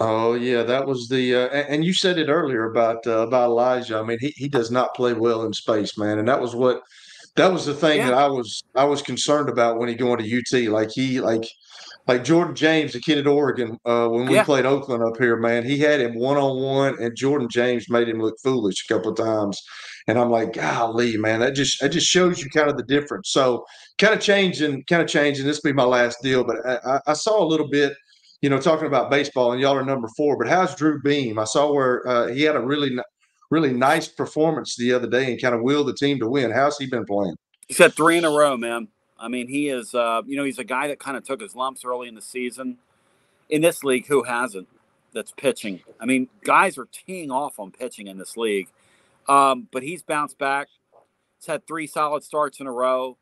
Oh yeah, that was the uh, and you said it earlier about uh, about Elijah. I mean, he he does not play well in space, man, and that was what that was the thing yeah. that I was I was concerned about when he going to UT. Like he like like Jordan James, the kid at Oregon, uh, when we yeah. played Oakland up here, man, he had him one on one, and Jordan James made him look foolish a couple of times. And I'm like, golly, man, that just that just shows you kind of the difference. So kind of changing, kind of changing. This will be my last deal, but I, I saw a little bit you know, talking about baseball, and y'all are number four. But how's Drew Beam? I saw where uh, he had a really, really nice performance the other day and kind of willed the team to win. How's he been playing? He's had three in a row, man. I mean, he is. Uh, you know, he's a guy that kind of took his lumps early in the season. In this league, who hasn't? That's pitching. I mean, guys are teeing off on pitching in this league. Um, but he's bounced back. He's had three solid starts in a row.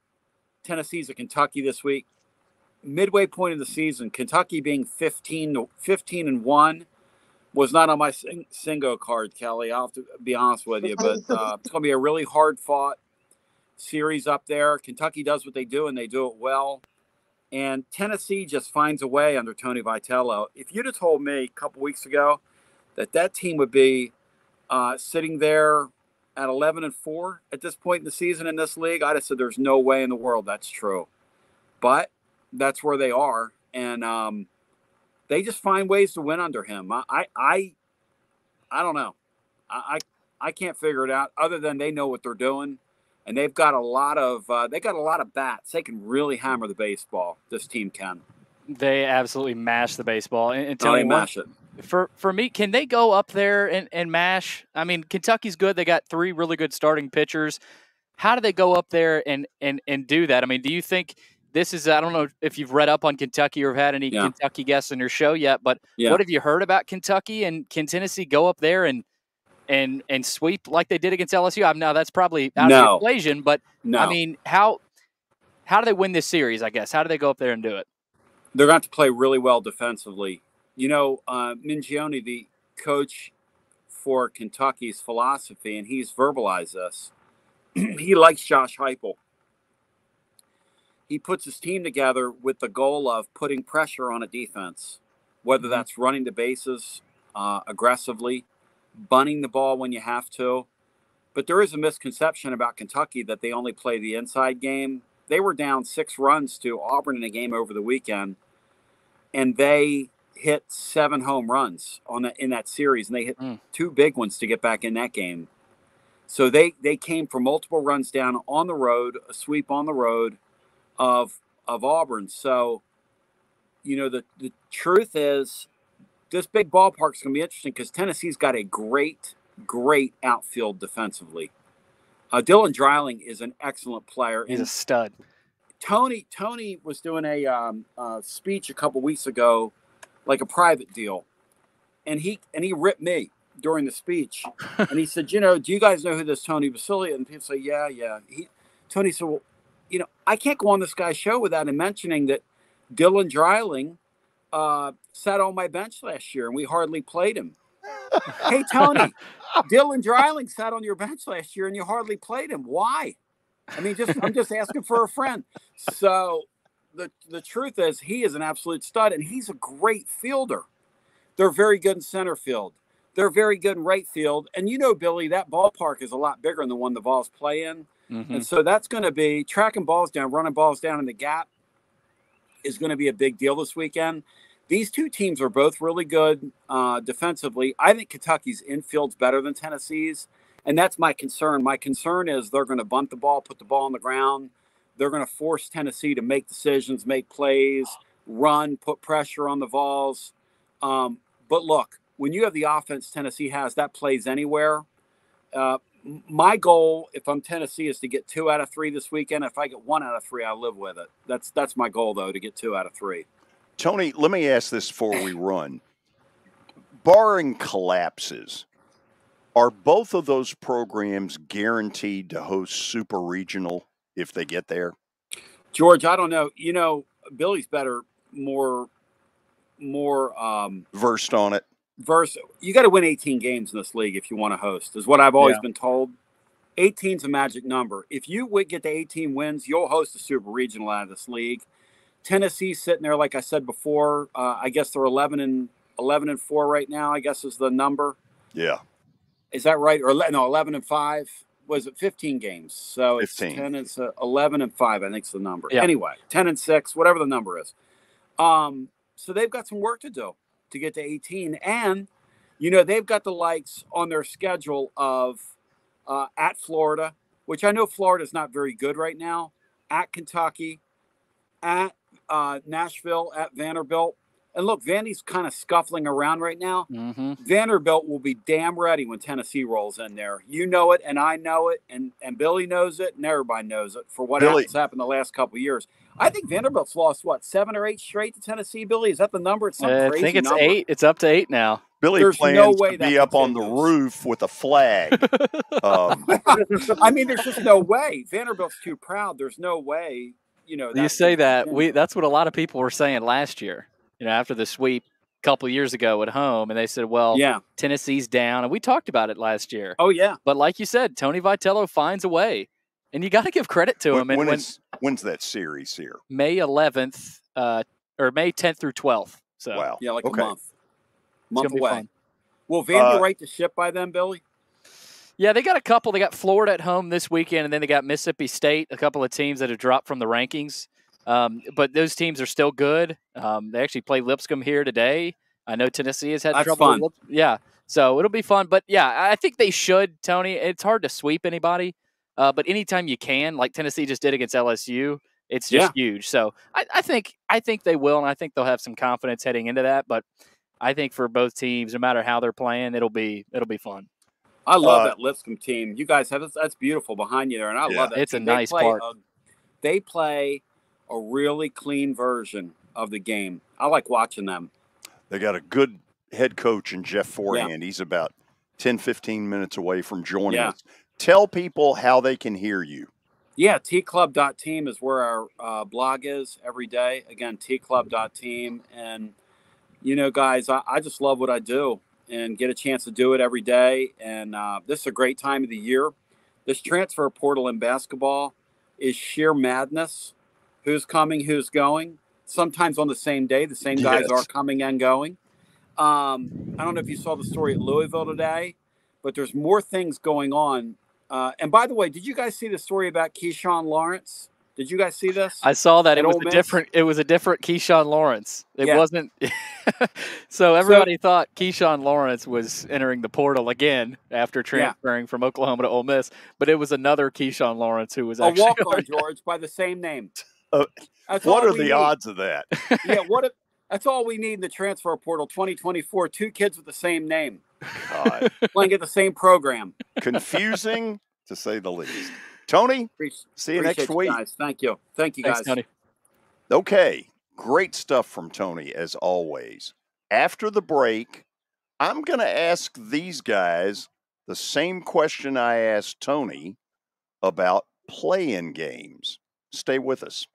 Tennessee's at Kentucky this week midway point of the season, Kentucky being 15, 15 and one was not on my sing- single card, Kelly. I'll have to be honest with you, but uh, it's going to be a really hard fought series up there. Kentucky does what they do, and they do it well. And Tennessee just finds a way under Tony Vitello. If you'd have told me a couple weeks ago that that team would be uh, sitting there at 11 and 4 at this point in the season in this league, I'd have said there's no way in the world that's true. But that's where they are, and um, they just find ways to win under him. I, I, I, don't know. I, I can't figure it out. Other than they know what they're doing, and they've got a lot of uh, they got a lot of bats. They can really hammer the baseball. This team can. They absolutely mash the baseball. And, and tell oh, me, mash it. For for me, can they go up there and, and mash? I mean, Kentucky's good. They got three really good starting pitchers. How do they go up there and and and do that? I mean, do you think? this is I don't know if you've read up on Kentucky or have had any yeah. Kentucky guests on your show yet, but yeah. what have you heard about Kentucky and can Tennessee go up there and and and sweep like they did against LSU? I'm now that's probably out no. of the equation, but no. I mean how how do they win this series? I guess how do they go up there and do it? They're going to play really well defensively. You know, uh, Mingione, the coach for Kentucky's philosophy, and he's verbalized this. he likes Josh Heupel he puts his team together with the goal of putting pressure on a defense, whether mm-hmm. that's running the bases uh, aggressively, bunting the ball when you have to. But there is a misconception about Kentucky that they only play the inside game. They were down six runs to Auburn in a game over the weekend, and they hit seven home runs on the, in that series, and they hit mm. two big ones to get back in that game. So they they came for multiple runs down on the road, a sweep on the road, of of Auburn. So, you know, the the truth is, this big ballpark is going to be interesting because Tennessee's got a great, great outfield defensively. Uh, Dylan Dreiling is an excellent player. He's and a stud. Tony Tony was doing a um, uh, speech a couple weeks ago, like a private deal, and he and he ripped me during the speech, and he said, "You know, do you guys know who this Tony Basilio?" And people say, "Yeah, yeah." He Tony said, "Well, you know, I can't go on this guy's show without him mentioning that Dylan Dreiling uh, sat on my bench last year and we hardly played him. hey, Tony, Dylan Dreiling sat on your bench last year and you hardly played him. Why? I mean, just I'm just asking for a friend. So the the truth is he is an absolute stud and he's a great fielder. They're very good in center field. They're very good in right field. And you know, Billy, that ballpark is a lot bigger than the one the Vols play in. Mm-hmm. And so that's going to be tracking balls down, running balls down in the gap is going to be a big deal this weekend. These two teams are both really good uh, defensively. I think Kentucky's infield's better than Tennessee's, and that's my concern. My concern is they're going to bunt the ball, put the ball on the ground. They're going to force Tennessee to make decisions, make plays, run, put pressure on the Vols. Um, but look, when you have the offense Tennessee has, that plays anywhere. Uh, my goal, if I'm Tennessee, is to get two out of three this weekend. If I get one out of three, I live with it. That's that's my goal, though, to get two out of three. Tony, let me ask this before we run. Barring collapses, are both of those programs guaranteed to host Super Regional if they get there? George, I don't know. You know, Billy's better, more, more um, versed on it. Verse, you got to win 18 games in this league if you want to host. Is what I've always Yeah. been told. 18 is a magic number. If you would get to 18 wins, you'll host a Super Regional out of this league. Tennessee's sitting there, like I said before. Uh, I guess they're 11 and 11 and four right now. I guess is the number. Yeah. Is that right? Or no, 11 and five. Was it 15 games? So it's 15. 10. It's uh, 11 and five. I think is the number. Yeah. Anyway, 10 and six, whatever the number is. Um, so they've got some work to do to get to 18, and you know they've got the likes on their schedule of uh, at Florida, which I know Florida is not very good right now. At Kentucky, at uh, Nashville, at Vanderbilt. And look, Vandy's kind of scuffling around right now. Mm-hmm. Vanderbilt will be damn ready when Tennessee rolls in there. You know it, and I know it, and, and Billy knows it, and everybody knows it for what Billy- has happened the last couple of years. I think Vanderbilt's lost what seven or eight straight to Tennessee. Billy, is that the number? It's some I crazy think it's number. eight. It's up to eight now. Billy There's plans no way to be up on the continues. roof with a flag. um, I mean, there's just no way. Vanderbilt's too proud. There's no way. You know, you say that we that's what a lot of people were saying last year. You know, after the sweep a couple years ago at home, and they said, "Well, Yeah. Tennessee's down," and we talked about it last year. Oh yeah. But like you said, Tony Vitello finds a way, and you got to give credit to when, him. And when when is- when's that series here? May 11th, uh, or May 10th through 12th. So Wow. Yeah, like okay. a month. Month away. fun. Will Vandy Uh, right the ship by then, Billy? Yeah, they got a couple. They got Florida at home this weekend, and then they got Mississippi State, a couple of teams that have dropped from the rankings. Um, but those teams are still good. Um, they actually play Lipscomb here today. I know Tennessee has had That's trouble. fun. Yeah, so it'll be fun. But yeah, I think they should, Tony. It's hard to sweep anybody, uh, but anytime you can, like Tennessee just did against LSU, it's just huge. So I, I think I think they will, and I think they'll have some confidence heading into that. But I think for both teams, no matter how they're playing, it'll be it'll be fun. I love Uh, that Lipscomb team. You guys have that's beautiful behind you there, and I Yeah. love that. It's a team. They nice play park. a- they play a really clean version of the game. I like watching them. They got a good head coach in Jeff Forehand. He's about 10, 15 minutes away from joining Yeah. us. Tell people how they can hear you. Yeah, tclub.team is where our uh, blog is every day. Again, tclub.team. And, you know, guys, I, I just love what I do and get a chance to do it every day. And uh, this is a great time of the year. This transfer portal in basketball is sheer madness. Who's coming, who's going? Sometimes on the same day, the same guys Yes. are coming and going. Um, I don't know if you saw the story at Louisville today, but there's more things going on uh, and by the way, did you guys see the story about Keyshawn Lawrence? Did you guys see this? I saw that At it was Ole a Miss? different. It was a different Keyshawn Lawrence. It Yeah. wasn't. so everybody thought Keyshawn Lawrence was entering the portal again after transferring from Oklahoma to Ole Miss, but it was another Keyshawn Lawrence who was a actually. walk on George by the same name. Uh, What are the need. odds of that? Yeah, what if, that's all we need in the transfer portal 2024. Two kids with the same name God. playing at the same program. Confusing to say the least. Tony, Appreciate- see you next week. Guys. Thank you. Thank you, Thanks, guys. Tony. Okay, great stuff from Tony as always. After the break, I'm going to ask these guys the same question I asked Tony about play-in games. Stay with us.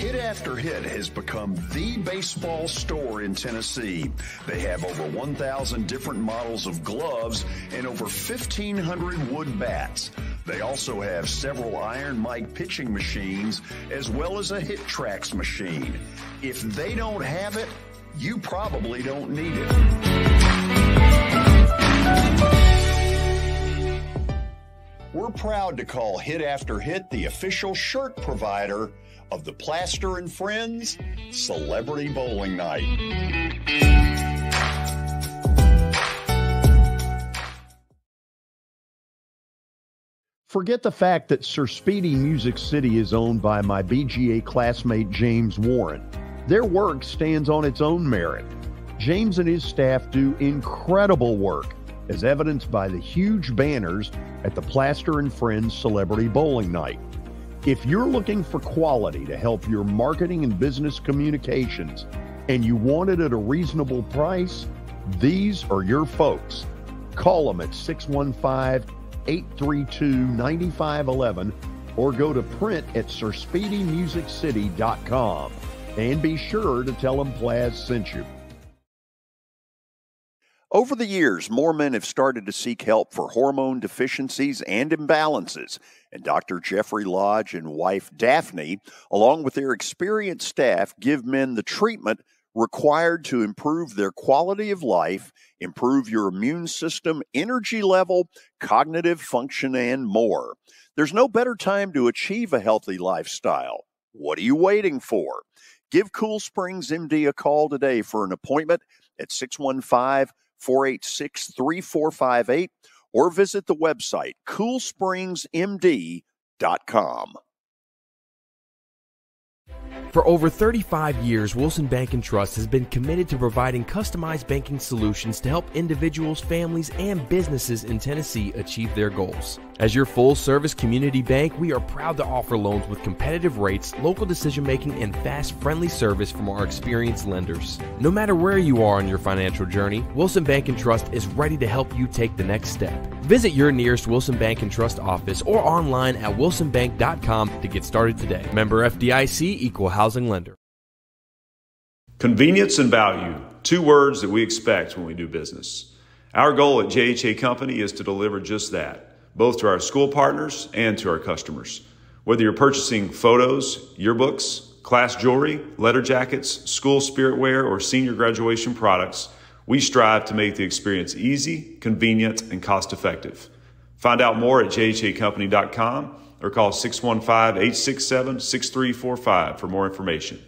Hit After Hit has become the baseball store in Tennessee. They have over 1,000 different models of gloves and over 1,500 wood bats. They also have several Iron Mike pitching machines as well as a HitTrax machine. If they don't have it, you probably don't need it. We're proud to call Hit After Hit the official shirt provider of the Plaster and Friends Celebrity Bowling Night. Forget the fact that Sir Speedy Music City is owned by my BGA classmate James Warren. Their work stands on its own merit. James and his staff do incredible work, as evidenced by the huge banners at the Plaster and Friends Celebrity Bowling Night. If you're looking for quality to help your marketing and business communications and you want it at a reasonable price, these are your folks. Call them at 615 832 9511 or go to print at sirspeedymusiccity.com. And be sure to tell them Plaz sent you. Over the years, more men have started to seek help for hormone deficiencies and imbalances. And Dr. Jeffrey Lodge and wife Daphne, along with their experienced staff, give men the treatment required to improve their quality of life, improve your immune system, energy level, cognitive function, and more. There's no better time to achieve a healthy lifestyle. What are you waiting for? Give Cool Springs MD a call today for an appointment at 615 486 3458 or visit the website coolspringsmd.com. For over 35 years, Wilson Bank and Trust has been committed to providing customized banking solutions to help individuals, families, and businesses in Tennessee achieve their goals. As your full service community bank, we are proud to offer loans with competitive rates, local decision making, and fast, friendly service from our experienced lenders. No matter where you are on your financial journey, Wilson Bank and Trust is ready to help you take the next step. Visit your nearest Wilson Bank and Trust office or online at wilsonbank.com to get started today. Member FDIC equal housing lender. Convenience and value, two words that we expect when we do business. Our goal at JHA Company is to deliver just that both to our school partners and to our customers. Whether you're purchasing photos, yearbooks, class jewelry, letter jackets, school spirit wear, or senior graduation products, we strive to make the experience easy, convenient, and cost effective. Find out more at jhacompany.com or call 615 867 6345 for more information.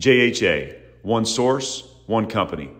JHA, one source, one company.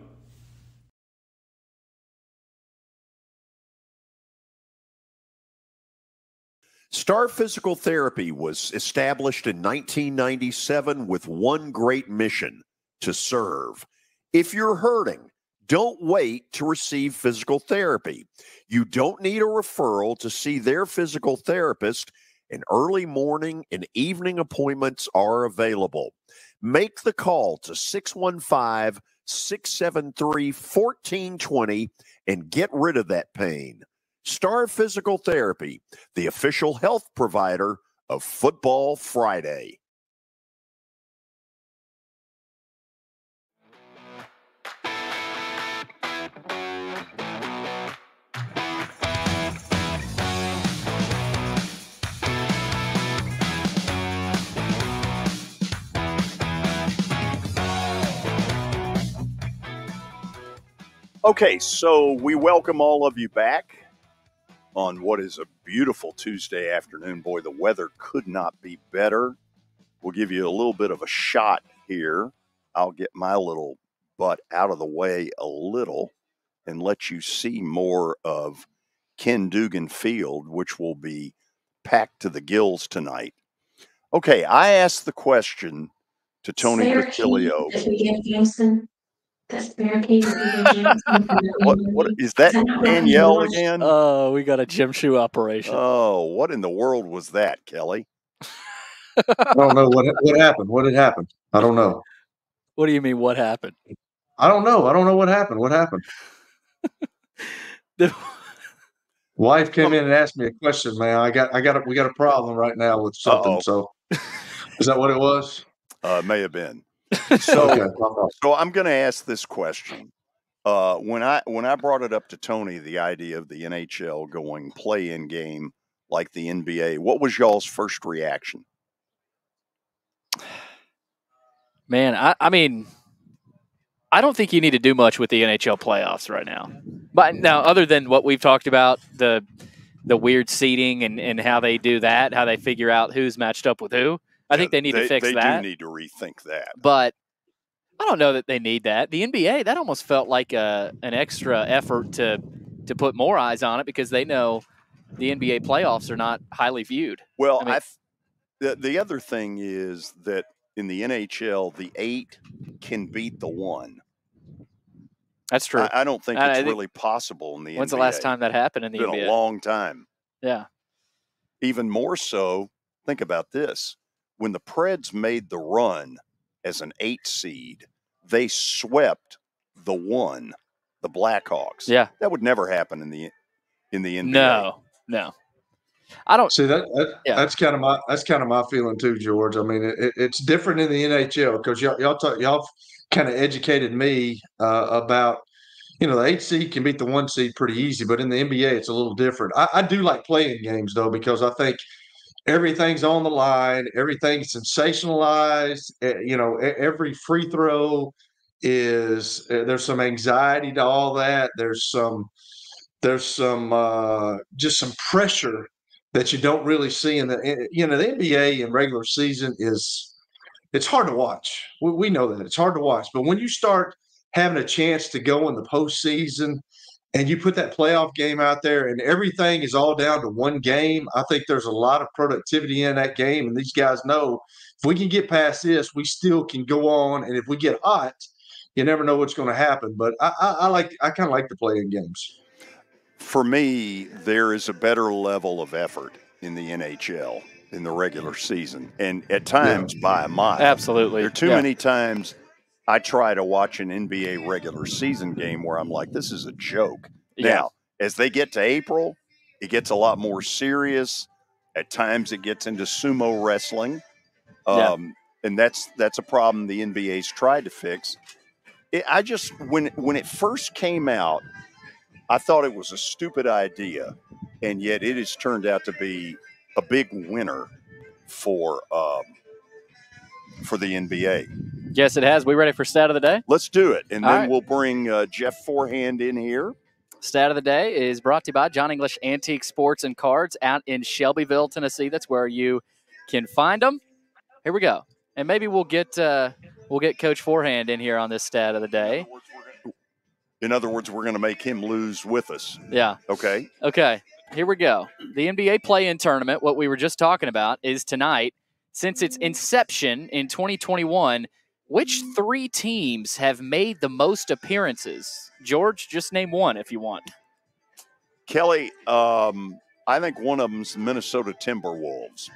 Star Physical Therapy was established in 1997 with one great mission to serve. If you're hurting, don't wait to receive physical therapy. You don't need a referral to see their physical therapist, and early morning and evening appointments are available. Make the call to 615 673 1420 and get rid of that pain. Star Physical Therapy, the official health provider of Football Friday. Okay, so we welcome all of you back on what is a beautiful Tuesday afternoon. Boy, the weather could not be better. We'll give you a little bit of a shot here. I'll get my little butt out of the way a little and let you see more of Ken Dugan Field, which will be packed to the gills tonight. Okay, I asked the question to Tony Basilio barricade what, what is that Danielle again? Oh, we got a gym shoe operation. Oh, what in the world was that, Kelly? I don't know what what happened. What had happened? I don't know. What do you mean? What happened? I don't know. I don't know what happened. What happened? the wife came in and asked me a question, man. I got I got a, we got a problem right now with something. Uh-oh. So is that what it was? Uh, may have been. So, so I'm going to ask this question. Uh, when I when I brought it up to Tony, the idea of the NHL going play-in game like the NBA, what was y'all's first reaction? Man, I, I mean, I don't think you need to do much with the NHL playoffs right now. But now, other than what we've talked about, the the weird seating and, and how they do that, how they figure out who's matched up with who. I think they need they, to fix they that. They do need to rethink that. But I don't know that they need that. The NBA that almost felt like a, an extra effort to to put more eyes on it because they know the NBA playoffs are not highly viewed. Well, I mean- I the the other thing is that in the NHL, the eight can beat the one. That's true. I, I don't think I- I it's think- really possible in the When's NBA. the last time that happened in the Been NBA? a long time. yeah. Even more so, think about this: when the Preds made the run as an eight seed, they swept the one, the Blackhawks. Yeah. that would never happen in the in the NBA. No, no. I don't see that. that Yeah. That's kind of my that's kind of my feeling too, George. I mean, it, it's different in the NHL because y'all y'all talk, y'all kind of educated me uh, about you know the eight seed can beat the one seed pretty easy, but in the NBA it's a little different. I, I do like play-in games though because I think everything's on the line, everything's sensationalized. eh, You know, every free throw is eh, there's some anxiety to all that. There's some there's some uh, just some pressure that you don't really see in the eh, you know the NBA in regular season is it's hard to watch. We, we know that it's hard to watch, but when you start having a chance to go in the postseason and you put that playoff game out there and everything is all down to one game, I think there's a lot of productivity in that game. And these guys know if we can get past this, we still can go on. And if we get hot, you never know what's going to happen. But I, I, I like I kind of like the play-in games. For me, there is a better level of effort in the NHL in the regular season, and at times by a mile. Absolutely. There are too Yeah. many times I try to watch an NBA regular season game where I'm like, this is a joke. Yeah. Now, as they get to April, it gets a lot more serious. At times, it gets into sumo wrestling, Yeah. um, and that's that's a problem the NBA's tried to fix. It, I just when when it first came out, I thought it was a stupid idea, and yet it has turned out to be a big winner for um, for the NBA. Yes, it has. We ready for stat of the day? Let's do it, and All then right. we'll bring uh, Jeff Forehand in here. Stat of the day is brought to you by John English Antique Sports and Cards out in Shelbyville, Tennessee. That's where you can find them. Here we go, and maybe we'll get uh, we'll get Coach Forehand in here on this stat of the day. In other words, we're going to make him lose with us. Yeah. Okay. Okay, here we go. The NBA play-in tournament, what we were just talking about, is tonight. Since its inception in 2021, which three teams have made the most appearances? George, just name one if you want. Kelly, um, I think one of them's Minnesota Timberwolves.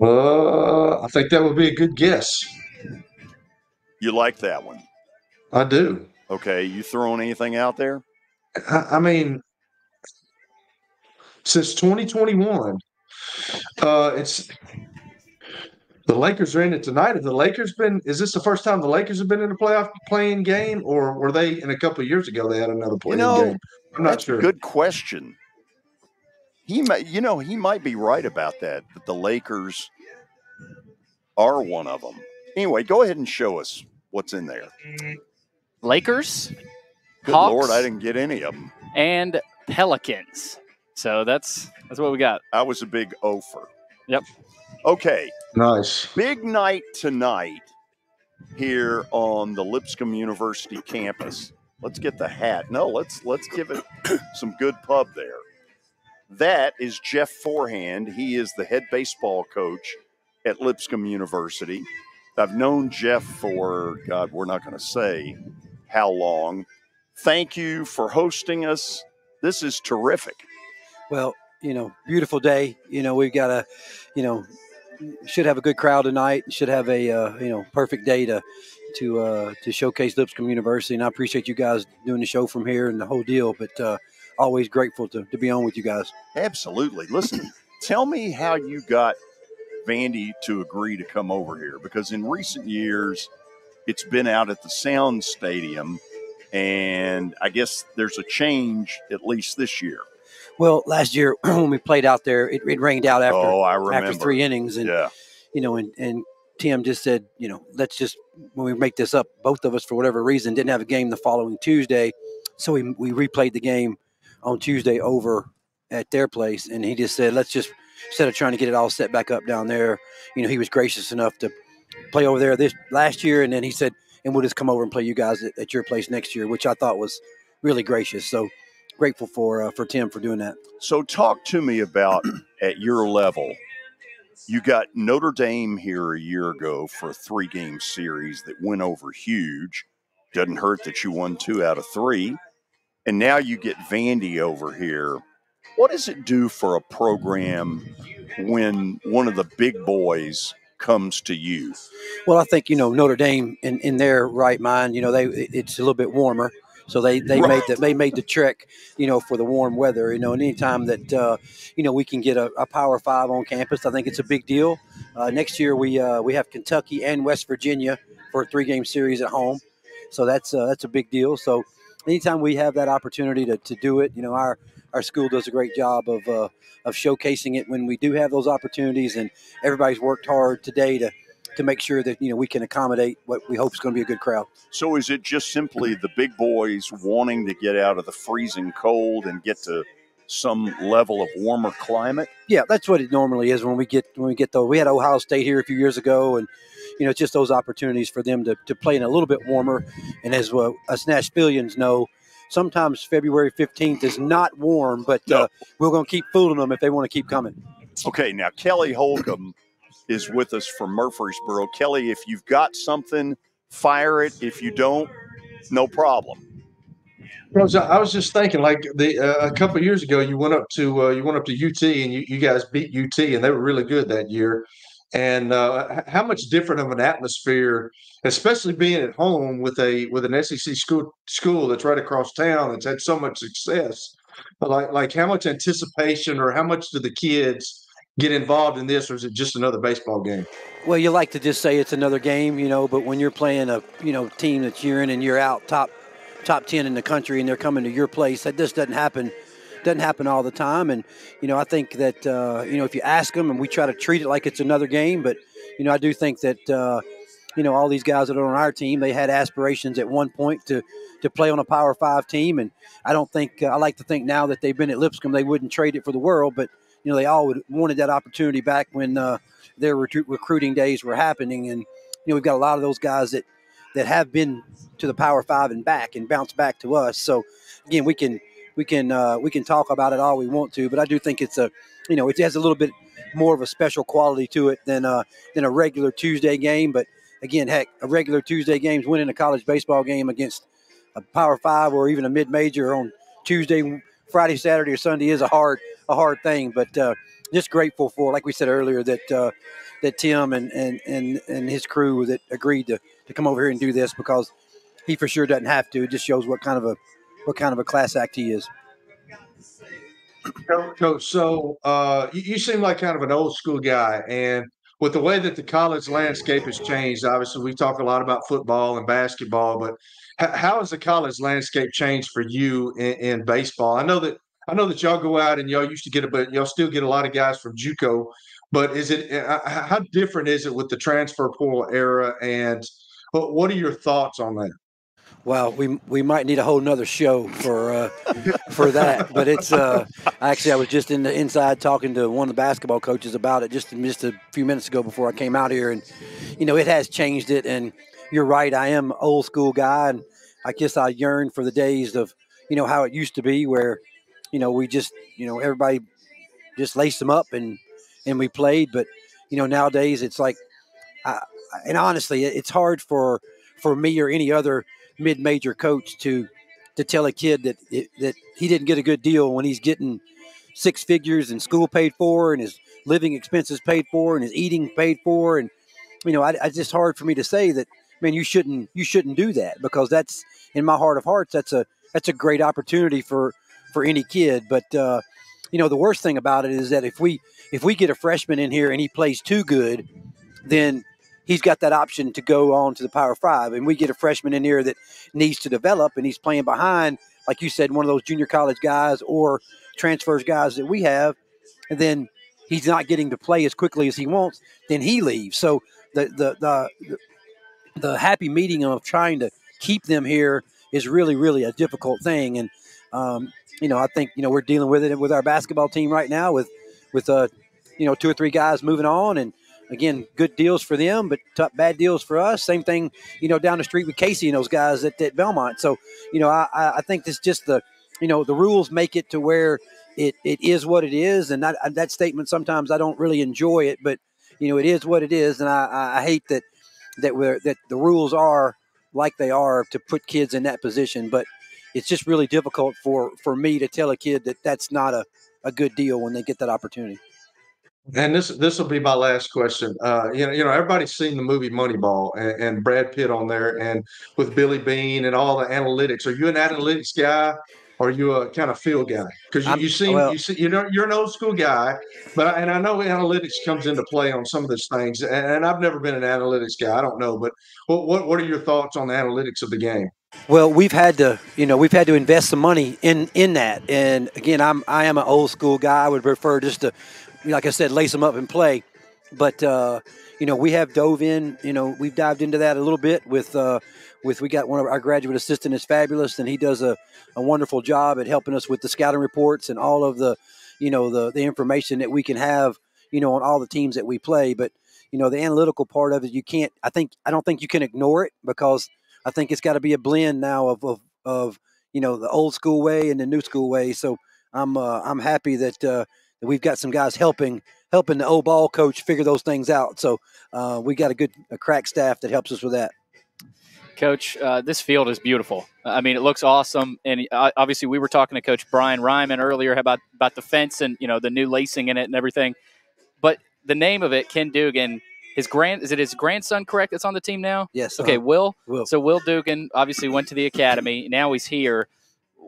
Uh, I think that would be a good guess. You like that one? I do. Okay. You throwing anything out there? I, I mean, since 2021, uh, it's the Lakers are in it tonight. Have the Lakers been? Is this the first time the Lakers have been in a playoff play-in game, or were they in a couple of years ago? They had another You playing know, game. I'm not that's sure. a good question. He might, you know, he might be right about that. That the Lakers are one of them. Anyway, go ahead and show us what's in there. Lakers, Good Hawks, Lord, I didn't get any of them. and Pelicans. So that's that's what we got. I was a big ofer. Yep. Okay, Nice. big night tonight here on the Lipscomb University campus. Let's get the hat. No, let's let's give it some good pub there. That is Jeff Forehand. He is the head baseball coach at Lipscomb University. I've known Jeff for God, we're not going to say how long. Thank you for hosting us. This is terrific. Well, you know, beautiful day. You know, we've got a, you know, should have a good crowd tonight. Should have a, uh, you know, perfect day to, to, uh, to showcase Lipscomb University. And I appreciate you guys doing the show from here and the whole deal. But uh, always grateful to, to be on with you guys. Absolutely. Listen, tell me how you got Vandy to agree to come over here because in recent years it's been out at the Sound Stadium and I guess there's a change at least this year. Well, last year when we played out there, it, it rained out after Oh, I after three innings, and Yeah. you know, and and Tim just said, you know, let's just when we make this up, both of us for whatever reason didn't have a game the following Tuesday, so we we replayed the game on Tuesday over at their place, and he just said, let's just instead of trying to get it all set back up down there, you know, he was gracious enough to play over there this last year, and then he said, and we'll just come over and play you guys at, at your place next year, which I thought was really gracious. So grateful for uh, for Tim for doing that. So, talk to me about at your level. You got Notre Dame here a year ago for a three game series that went over huge. Doesn't hurt that you won two out of three. And now you get Vandy over here. What does it do for a program when one of the big boys comes to you? Well, I think you know Notre Dame in, in their right mind. You know, they it's a little bit warmer, so they they right. made the they made the trek. You know, for the warm weather. You know, and anytime that uh, you know we can get a, a, Power Five on campus, I think it's a big deal. Uh, next year we uh, we have Kentucky and West Virginia for a three game series at home, so that's uh, that's a big deal. So anytime we have that opportunity to, to do it, you know, our our school does a great job of uh, of showcasing it when we do have those opportunities, and everybody's worked hard today to to make sure that you know we can accommodate what we hope is going to be a good crowd. So, is it just simply the big boys wanting to get out of the freezing cold and get to some level of warmer climate? Yeah, that's what it normally is when we get when we get though. We had Ohio State here a few years ago, and you know, it's just those opportunities for them to, to play in a little bit warmer. And as well, us Nashvillians know, sometimes February 15th is not warm, but no. uh, we're going to keep fooling them if they want to keep coming. Okay, now Kelly Holcomb is with us from Murfreesboro. Kelly, if you've got something, fire it. If you don't, no problem. Rosa, I was just thinking, like the uh, a couple years ago, you went up to uh, you went up to UT and you, you guys beat UT, and they were really good that year and uh, how much different of an atmosphere, especially being at home with a with an SEC school school that's right across town that's had so much success. Like like how much anticipation or how much do the kids get involved in this, or is it just another baseball game? Well, you like to just say it's another game, you know, but when you're playing a you know team that's year in and year out, top top ten in the country, and they're coming to your place, that just doesn't happen doesn't happen all the time. And you know, I think that uh, you know if you ask them, and we try to treat it like it's another game, but you know, I do think that uh, you know all these guys that are on our team, they had aspirations at one point to to play on a Power Five team, and I don't think uh, I like to think now that they've been at Lipscomb, they wouldn't trade it for the world, but you know, they all would, wanted that opportunity back when uh, their recruiting days were happening, and you know, we've got a lot of those guys that that have been to the Power Five and back and bounced back to us. So again, we can we can uh, we can talk about it all we want to, but I do think it's a you know it has a little bit more of a special quality to it than uh, than a regular Tuesday game. But again, heck, a regular Tuesday game's winning a college baseball game against a Power Five or even a mid major on Tuesday, Friday, Saturday, or Sunday is a hard a hard thing. But uh, just grateful for, like we said earlier, that uh, that Tim and, and and and his crew that agreed to to come over here and do this because he for sure doesn't have to. It just shows what kind of a what kind of a class act he is. Coach, so uh, you, you seem like kind of an old school guy, and with the way that the college landscape has changed, obviously we talk a lot about football and basketball, but how has the college landscape changed for you in, in, baseball? I know that I know that y'all go out and y'all used to get a, but y'all still get a lot of guys from JUCO. But is it uh, how different is it with the transfer portal era? And what are your thoughts on that? Well, we we might need a whole nother show for uh, for that. But it's uh, actually I was just in the inside talking to one of the basketball coaches about it just just a few minutes ago before I came out here, and you know it has changed it. And you're right, I am old school guy, and I guess I yearn for the days of you know how it used to be, where you know we just you know everybody just laced them up and and we played. But you know nowadays it's like, I, and honestly, it's hard for for me or any other mid-major coach to to tell a kid that that he didn't get a good deal when he's getting six figures and school paid for and his living expenses paid for and his eating paid for and you know I, it's just hard for me to say that man you shouldn't you shouldn't do that because that's in my heart of hearts that's a that's a great opportunity for for any kid but uh, you know the worst thing about it is that if we if we get a freshman in here and he plays too good then he's got that option to go on to the Power Five. And we get a freshman in here that needs to develop, and he's playing behind, like you said, one of those junior college guys or transfers guys that we have, and then he's not getting to play as quickly as he wants. Then he leaves. So the the the the happy meeting of trying to keep them here is really really a difficult thing. And um, you know, I think you know we're dealing with it with our basketball team right now with with uh you know two or three guys moving on and again, good deals for them, but bad deals for us. Same thing, you know, down the street with Casey and those guys at, at Belmont. So, you know, I, I think it's just the you know, the rules make it to where it, it is what it is, and that that statement sometimes I don't really enjoy it, but you know, it is what it is, and I, I hate that that we're that the rules are like they are to put kids in that position, but it's just really difficult for for me to tell a kid that that's not a, a good deal when they get that opportunity. And this this will be my last question. Uh, you know, you know, everybody's seen the movie Moneyball and, and Brad Pitt on there, and with Billy Beane and all the analytics. Are you an analytics guy? Or are you a kind of field guy? Because you, you seem well, you see you know you're an old school guy, but and I know analytics comes into play on some of those things. And, and I've never been an analytics guy. I don't know, but what what what are your thoughts on the analytics of the game? Well, we've had to, you know, we've had to invest some money in in that. And again, I'm I am an old school guy. I would prefer just to like I said, lace them up and play. But uh, you know, we have dove in. You know, we've dived into that a little bit with uh, with we got one of our graduate assistant is fabulous, and he does a, a wonderful job at helping us with the scouting reports and all of the you know the the information that we can have you know on all the teams that we play. But you know, the analytical part of it, you can't. I think I don't think you can ignore it because I think it's got to be a blend now of, of of you know the old school way and the new school way. So I'm uh, I'm happy that. Uh, we've got some guys helping helping the old ball coach figure those things out. So uh, we got a good a crack staff that helps us with that. Coach, uh, this field is beautiful. I mean, it looks awesome, and uh, obviously, we were talking to Coach Brian Ryman earlier about about the fence and you know the new lacing in it and everything. But the name of it, Ken Dugan, his grand is it his grandson correct? That's on the team now. Yes. Okay, uh, Will. Will. So Will Dugan obviously went to the academy. Now he's here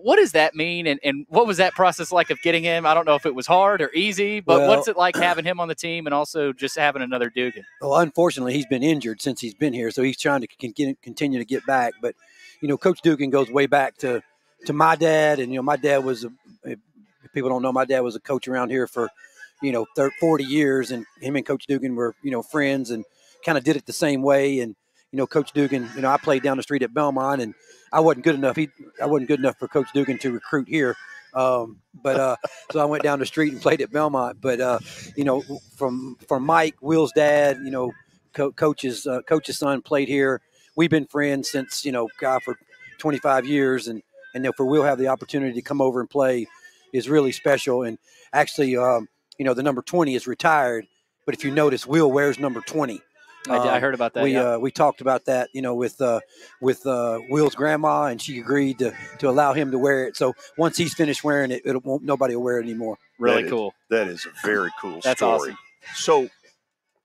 what does that mean and, and what was that process like of getting him i don't know if it was hard or easy but well, what's it like having him on the team and also just having another dugan well unfortunately he's been injured since he's been here so he's trying to continue to get back but you know coach dugan goes way back to to my dad and you know my dad was a, if people don't know my dad was a coach around here for you know 30, 40 years and him and coach dugan were you know friends and kind of did it the same way and you know coach dugan you know i played down the street at belmont and I wasn't good enough. He, I wasn't good enough for Coach Dugan to recruit here. Um, but uh, so I went down the street and played at Belmont. But uh, you know, from from Mike Will's dad, you know, co- coach's uh, coach's son played here. We've been friends since you know, God for 25 years, and and if we'll have the opportunity to come over and play is really special. And actually, um, you know, the number 20 is retired, but if you notice, Will wears number 20. I, I, um, heard about that. We yeah. uh, we talked about that, you know, with uh, with uh, Will's grandma, and she agreed to, to allow him to wear it. So once he's finished wearing it, it won't nobody will wear it anymore. Really that cool. Is, that is a very cool That's story. awesome. So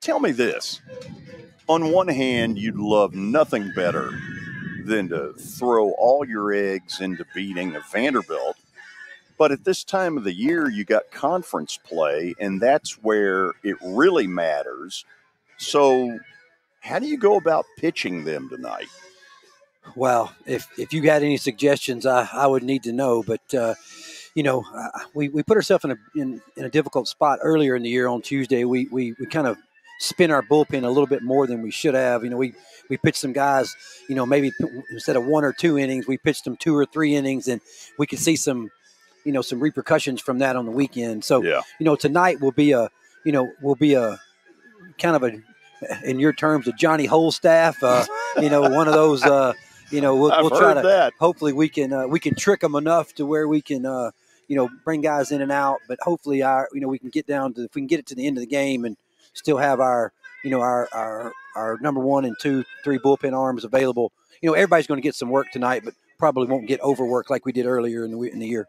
tell me this: on one hand, you'd love nothing better than to throw all your eggs into beating a Vanderbilt. But at this time of the year, you got conference play, and that's where it really matters so, how do you go about pitching them tonight? Well, if if you had any suggestions, I, I would need to know. But uh, you know, uh, we, we put ourselves in a in, in, a difficult spot earlier in the year on Tuesday. We we, we kind of spin our bullpen a little bit more than we should have. You know, we we pitched some guys. You know, maybe instead of one or two innings, we pitched them two or three innings, and we could see some, you know, some repercussions from that on the weekend. So, yeah. you know, tonight will be a, you know, will be a kind of a, in your terms, a Johnny Wholestaff. Uh, you know, one of those. Uh, you know, we'll, we'll try to. That. Hopefully, we can uh, we can trick them enough to where we can. Uh, you know, bring guys in and out, but hopefully, our you know we can get down to if we can get it to the end of the game and still have our you know our our our number one and two, three bullpen arms available. You know, everybody's going to get some work tonight, but probably won't get overworked like we did earlier in the in the year.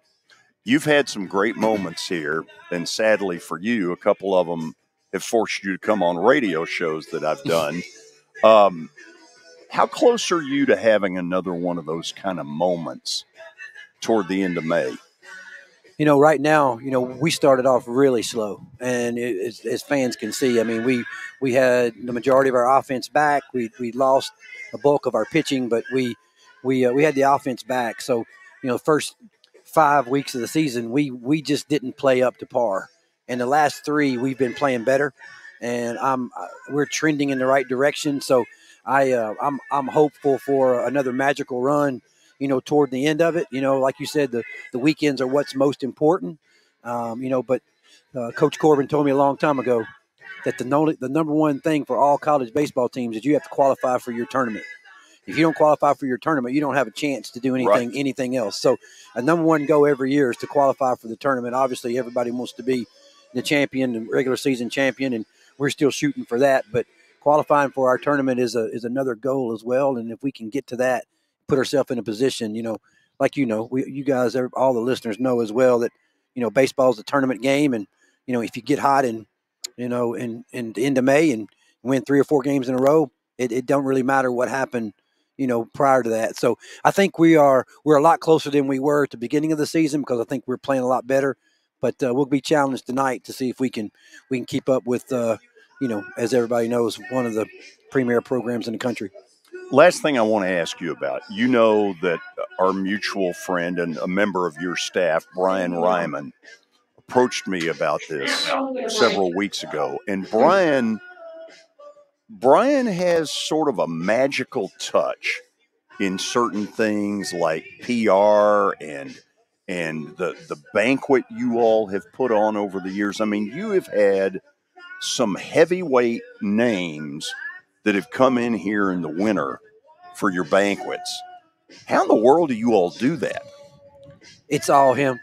You've had some great moments here, and sadly for you, a couple of them have forced you to come on radio shows that I've done. um, how close are you to having another one of those kind of moments toward the end of May? You know, right now, you know, we started off really slow, and it, as, as, fans can see, I mean, we we had the majority of our offense back. We we lost the bulk of our pitching, but we we uh, we had the offense back. So, you know, first five weeks of the season, we we just didn't play up to par and the last three we've been playing better, and I'm uh, we're trending in the right direction. So I uh, I'm I'm hopeful for another magical run. You know, toward the end of it. You know, like you said, the the weekends are what's most important. Um, you know, but uh, Coach Corbin told me a long time ago that the no, the number one thing for all college baseball teams is you have to qualify for your tournament. If you don't qualify for your tournament, you don't have a chance to do anything Right. anything else. So a number one goal every year is to qualify for the tournament. Obviously, everybody wants to be the champion, the regular season champion, and we're still shooting for that. But qualifying for our tournament is a is another goal as well. And if we can get to that, put ourselves in a position, you know, like you know, we you guys, all the listeners know as well that you know baseball is a tournament game, and you know if you get hot in you know in in the end of May and win three or four games in a row, it, it don't really matter what happened you know prior to that. So I think we are we're a lot closer than we were at the beginning of the season because I think we're playing a lot better. But uh, we'll be challenged tonight to see if we can we can keep up with uh, you know as everybody knows one of the premier programs in the country. Last thing I want to ask you about you know that our mutual friend and a member of your staff, Brian Ryman, approached me about this several weeks ago. And Brian, Brian has sort of a magical touch in certain things like PR and and the the banquet you all have put on over the years. I mean, you have had some heavyweight names that have come in here in the winter for your banquets. How in the world do you all do that? It's all him.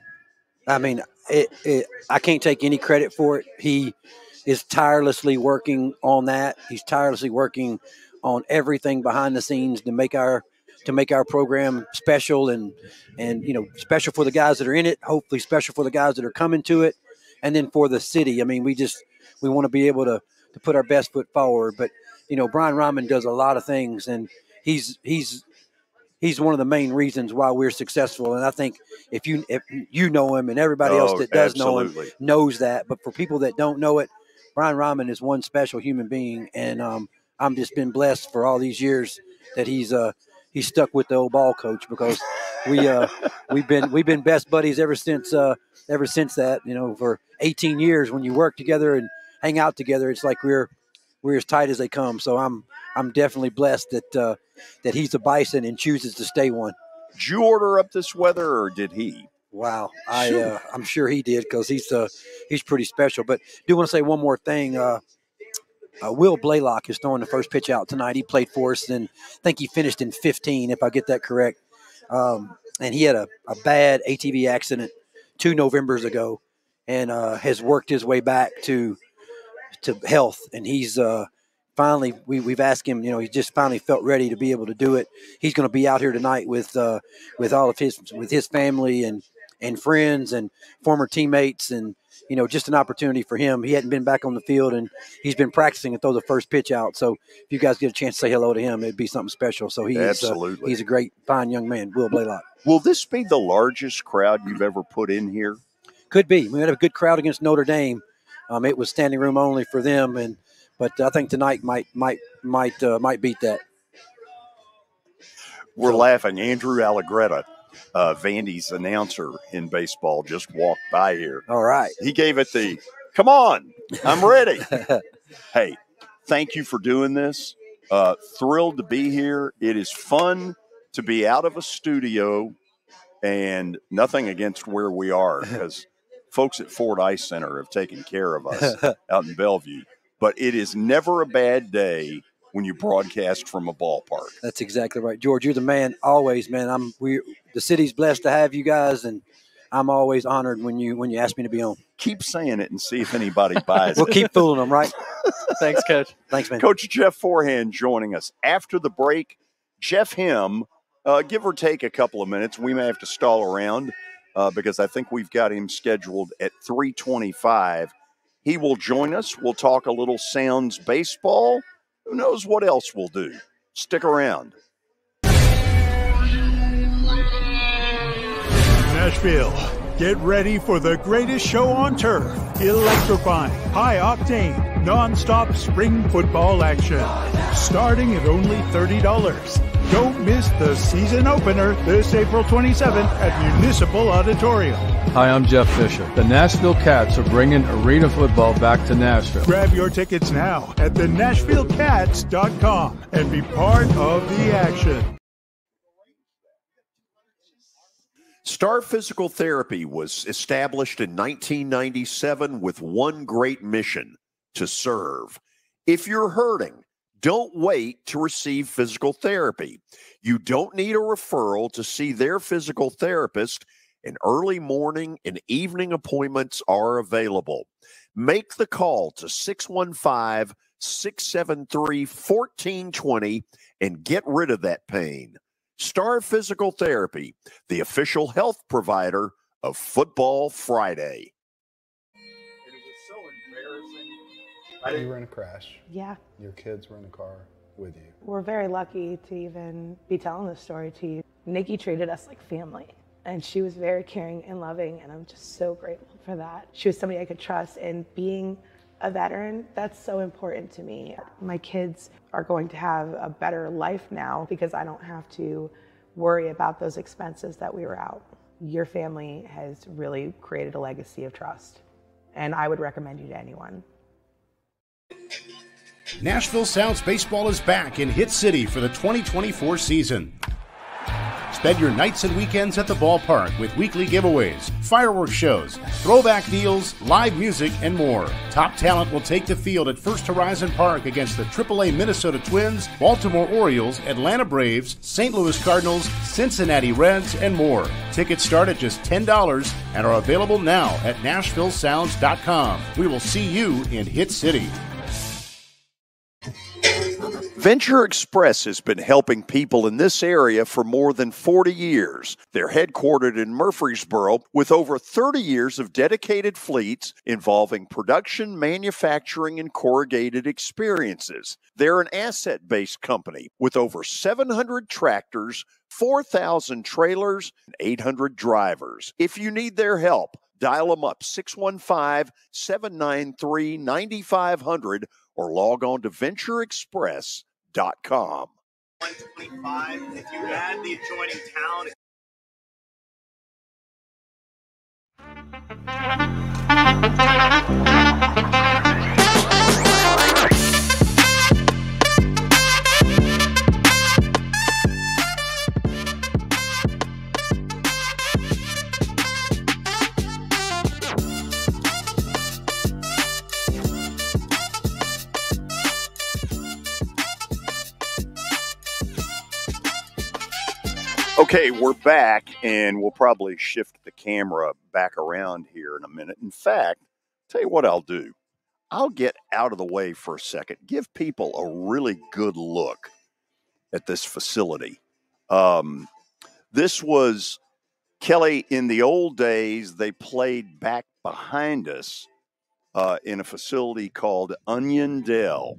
I mean, it, it, I can't take any credit for it. He is tirelessly working on that. He's tirelessly working on everything behind the scenes to make our to make our program special and and you know special for the guys that are in it. Hopefully, special for the guys that are coming to it, and then for the city. I mean, we just we want to be able to to put our best foot forward. But you know, Brian Ryman does a lot of things, and he's he's he's one of the main reasons why we're successful. And I think if you if you know him and everybody oh, else Oh, that does know him knows that. But for people that don't know it, Brian Ryman is one special human being, and um, I'm just been blessed for all these years that he's uh he's stuck with the old ball coach because we uh we've been we've been best buddies ever since uh ever since that you know for 18 years. When you work together and hang out together it's like we're we're as tight as they come. So i'm i'm definitely blessed that uh that he's a bison and chooses to stay one. Did you order up this weather or did he? Wow, I uh, I'm sure he did because he's uh he's pretty special. But do want to say one more thing. Uh, uh, Will Blaylock is throwing the first pitch out tonight. He played for us, and I think he finished in 15, if I get that correct. Um, and he had a, a bad ATV accident two Novembers ago, and uh, has worked his way back to to health. And he's uh, finally we, we've asked him. You know, he just finally felt ready to be able to do it. He's going to be out here tonight with uh, with all of his with his family and and friends and former teammates and you know just an opportunity for him. He hadn't been back on the field and he's been practicing to throw the first pitch out. So if you guys get a chance to say hello to him, it'd be something special. So he's Absolutely. Uh, he's a great fine young man, Will Blaylock. Will this be the largest crowd you've ever put in here? Could be. We had a good crowd against Notre Dame. Um, it was standing room only for them, and but I think tonight might might might uh, might beat that. We're laughing. Andrew Allegretta, uh, Vandy's announcer in baseball, just walked by here. All right. He gave it the, come on, I'm ready. hey, thank you for doing this. Uh, thrilled to be here. It is fun to be out of a studio and nothing against where we are because folks at Ford Ice Center have taken care of us out in Bellevue. But it is never a bad day when you broadcast from a ballpark. That's exactly right, George. You're the man always, man. I'm we the city's blessed to have you guys, and I'm always honored when you when you ask me to be on. Keep saying it and see if anybody buys it. We'll keep fooling them, right? Thanks, Coach. Thanks, man. Coach Jeff Forehand joining us after the break. Jeff Hem, uh, give or take a couple of minutes. We may have to stall around uh, because I think we've got him scheduled at 325. He will join us. We'll talk a little Sounds baseball. Who knows what else we'll do? Stick around. Nashville, get ready for the greatest show on turf. Electrifying, high octane, non-stop spring football action. Starting at only $30. Don't miss the season opener this April 27th at Municipal Auditorium. Hi, I'm Jeff Fisher. The Nashville Cats are bringing arena football back to Nashville. Grab your tickets now at thenashvillecats.com and be part of the action. Star Physical Therapy was established in 1997 with one great mission to serve. If you're hurting, Don't wait to receive physical therapy. You don't need a referral to see their physical therapist, and early morning and evening appointments are available. Make the call to 615 673 1420 and get rid of that pain. Star Physical Therapy, the official health provider of Football Friday. You were in a crash. Yeah. Your kids were in a car with you. We're very lucky to even be telling this story to you. Nikki treated us like family, and she was very caring and loving, and I'm just so grateful for that. She was somebody I could trust, and being a veteran, that's so important to me. My kids are going to have a better life now because I don't have to worry about those expenses that we were out. Your family has really created a legacy of trust, and I would recommend you to anyone. Nashville Sounds Baseball is back in Hit City for the 2024 season. Spend your nights and weekends at the ballpark with weekly giveaways, fireworks shows, throwback deals, live music, and more. Top talent will take the field at First Horizon Park against the AAA Minnesota Twins, Baltimore Orioles, Atlanta Braves, St. Louis Cardinals, Cincinnati Reds, and more. Tickets start at just $10 and are available now at NashvilleSounds.com. We will see you in Hit City. Venture Express has been helping people in this area for more than 40 years. They're headquartered in Murfreesboro with over 30 years of dedicated fleets involving production, manufacturing, and corrugated experiences. They're an asset based company with over 700 tractors, 4,000 trailers, and 800 drivers. If you need their help, dial them up 615 793 9500 or log on to ventureexpress.com. 125 if you add the adjoining town. Okay, we're back, and we'll probably shift the camera back around here in a minute. In fact, tell you what I'll do. I'll get out of the way for a second, give people a really good look at this facility. Um, this was Kelly in the old days. They played back behind us uh, in a facility called Onion Dell,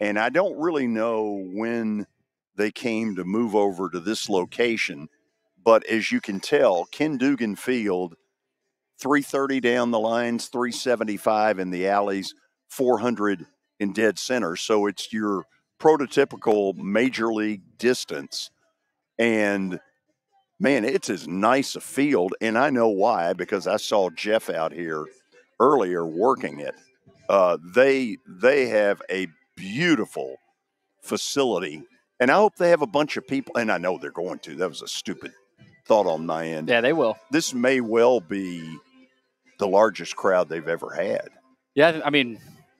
and I don't really know when they came to move over to this location. But as you can tell, Ken Dugan Field, 330 down the lines, 375 in the alleys, 400 in dead center. So it's your prototypical major league distance. And man, it's as nice a field. And I know why, because I saw Jeff out here earlier working it. Uh, they they have a beautiful facility and I hope they have a bunch of people, and I know they're going to. That was a stupid thought on my end. Yeah, they will. This may well be the largest crowd they've ever had. Yeah, I mean,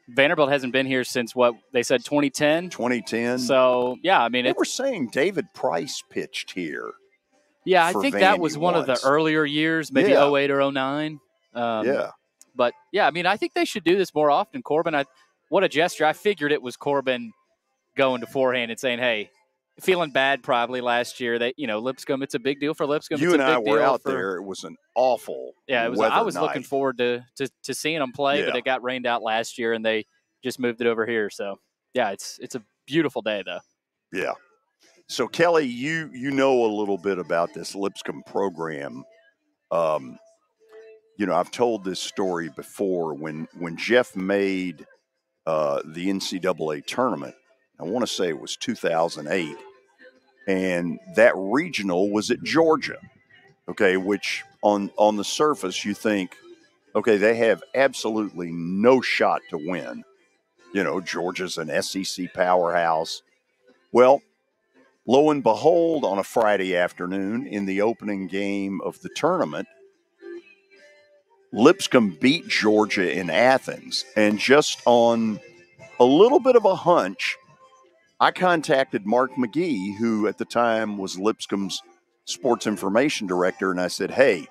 Vanderbilt hasn't been here since what they said 2010. 2010. So yeah, I mean, they it, were saying David Price pitched here. yeah, I think that was Vandy one of the earlier years, maybe Yeah. 08 or 09. Um, Yeah. But yeah, I mean, I think they should do this more often. Corbin, I, what a gesture! I figured it was Corbin going to forehand and saying, "Hey, feeling bad probably last year. That you know, Lipscomb. It's a big deal for Lipscomb. You it's and a I big were deal out for- there. It was an awful. Yeah, it was. I was looking forward to, to to seeing them play, but it got rained out last year, and they just moved it over here. So yeah, it's it's a beautiful day though. Yeah. So Kelly, you you know a little bit about this Lipscomb program. Um, you know, I've told this story before when when Jeff made uh, the NCAA tournament. I want to say it was 2008, and that regional was at Georgia. Okay, which on on the surface you think, okay, they have absolutely no shot to win. You know, Georgia's an SEC powerhouse. Well, lo and behold, on a Friday afternoon in the opening game of the tournament, Lipscomb beat Georgia in Athens. And just on a little bit of a hunch, I contacted Mark McGee, who at the time was Lipscomb's sports information director, and I said, Hey,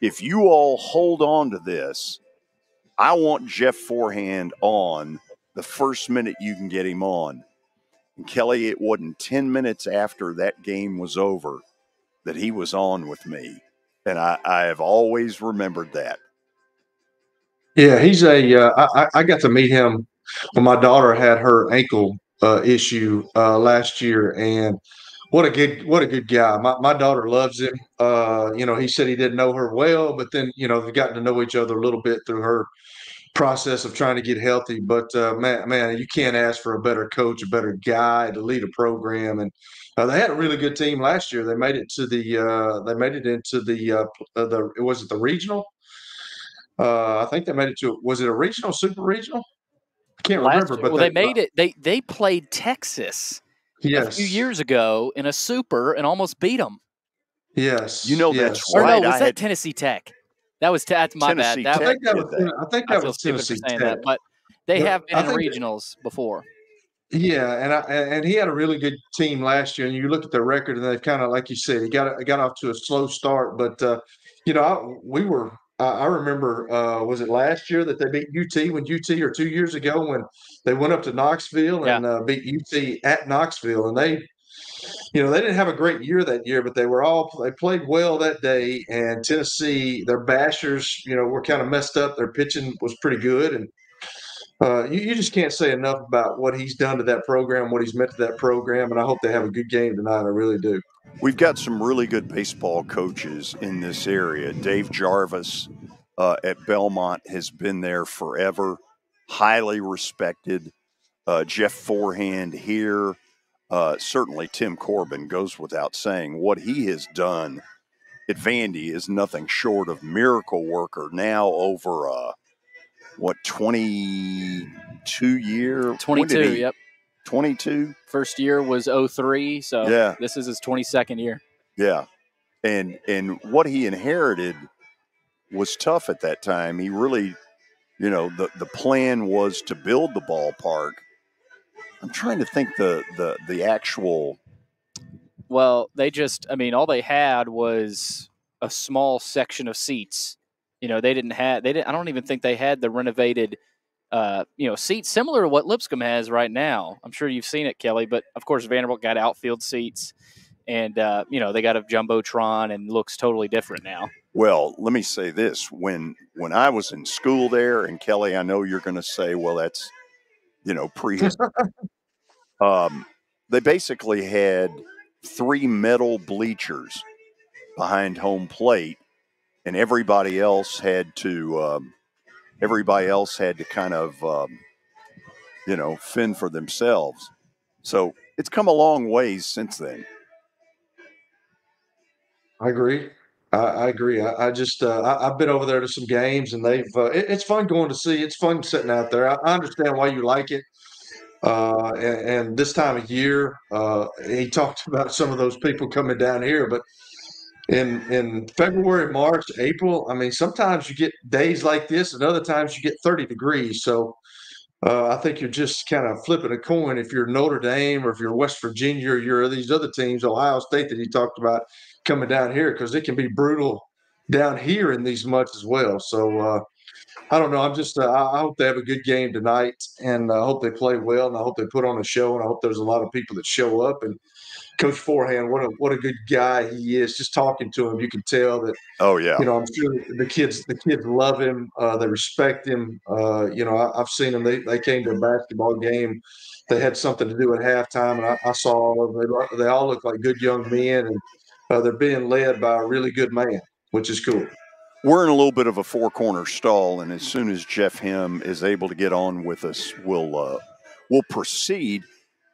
if you all hold on to this, I want Jeff Forehand on the first minute you can get him on. And Kelly, it wasn't 10 minutes after that game was over that he was on with me. And I, I have always remembered that. Yeah, he's a. Uh, I, I got to meet him when my daughter had her ankle uh, issue uh, last year, and what a good what a good guy. My my daughter loves him. Uh, you know, he said he didn't know her well, but then you know they've gotten to know each other a little bit through her process of trying to get healthy. But uh, man, man, you can't ask for a better coach, a better guy to lead a program. And uh, they had a really good team last year. They made it to the uh, they made it into the uh, uh, the was it the regional? Uh, I think they made it to was it a regional, super regional? I can't Last remember. year- But well, they, made it. They they played Texas yes. a few years ago in a super and almost beat them. Yes, You know yes. that's Or right. no, was I that had Tennessee Tech? That was that's my Tennessee bad. That, I think that was. that. I think I that feel was stupid for Tennessee saying Tech. that, but they But have been in think- regionals before. Yeah, and I, and he had a really good team last year. And you look at their record, and they've kind of, like you said, he got got off to a slow start. But uh, you know, I, we were. I I remember, uh, was it last year that they beat UT when UT, or two years ago when they went up to Knoxville and uh, beat UT at Knoxville, and they, you know, they didn't have a great year that year, but they were all they played well that day. And Tennessee, their bashers, you know, were kind of messed up. Their pitching was pretty good, and uh, you, you just can't say enough about what he's done to that program, what he's meant to that program, and I hope they have a good game tonight. I really do. We've got some really good baseball coaches in this area. Dave Jarvis uh, at Belmont has been there forever, highly respected. Uh, Jeff Forehand here. Uh, certainly, Tim Corbin goes without saying. What he has done at Vandy is nothing short of miracle worker. Now over uh, what twenty two year, 22, he- yep. 22 First year was 03, so Yeah. this is his 22nd year. Yeah. And and what he inherited was tough at that time. He really, you know, the the plan was to build the ballpark. I'm trying to think the the the actual Well, they just, I mean, all they had was a small section of seats. You know, they didn't have, they didn't, I don't even think they had the renovated, uh, you know, seats similar to what Lipscomb has right now. I'm sure you've seen it, Kelly, but of course, Vanderbilt got outfield seats and, uh, you know, they got a Jumbotron and looks totally different now. well, let me say this. When when I was in school there, and Kelly, I know you're gonna say, well, that's you know, prehistory. um, they basically had three metal bleachers behind home plate, and everybody else had to um, everybody else had to kind of um, you know fend for themselves. So it's come a long ways since then. I agree. I, I agree. I, I just uh, I, I've been over there to some games, and they've uh, it, it's fun going to see. It's fun sitting out there. I, I understand why you like it. Uh, and, and this time of year, uh, he talked about some of those people coming down here, but in in February, March, April, I mean, sometimes you get days like this, and other times you get 30 degrees. So uh, I think you're just kind of flipping a coin if you're Notre Dame or if you're West Virginia or you're these other teams, Ohio State that he talked about coming down here because it can be brutal down here in these months as well. So uh, I don't know. I'm just uh, I I hope they have a good game tonight, and I hope they play well, and I hope they put on a show, and I hope there's a lot of people that show up. And Coach Forehand, what a what a good guy he is. Just talking to him, you can tell that Oh yeah. you know, I'm sure the kids the kids love him. Uh, they respect him. Uh, you know, I, I've seen them. They they came to a basketball game. They had something to do at halftime, and I, I saw all of them. They, they all look like good young men, and uh, they're being led by a really good man, which is cool. We're in a little bit of a four corner stall, and as soon as Jeff Hem is able to get on with us, we'll uh, we'll proceed.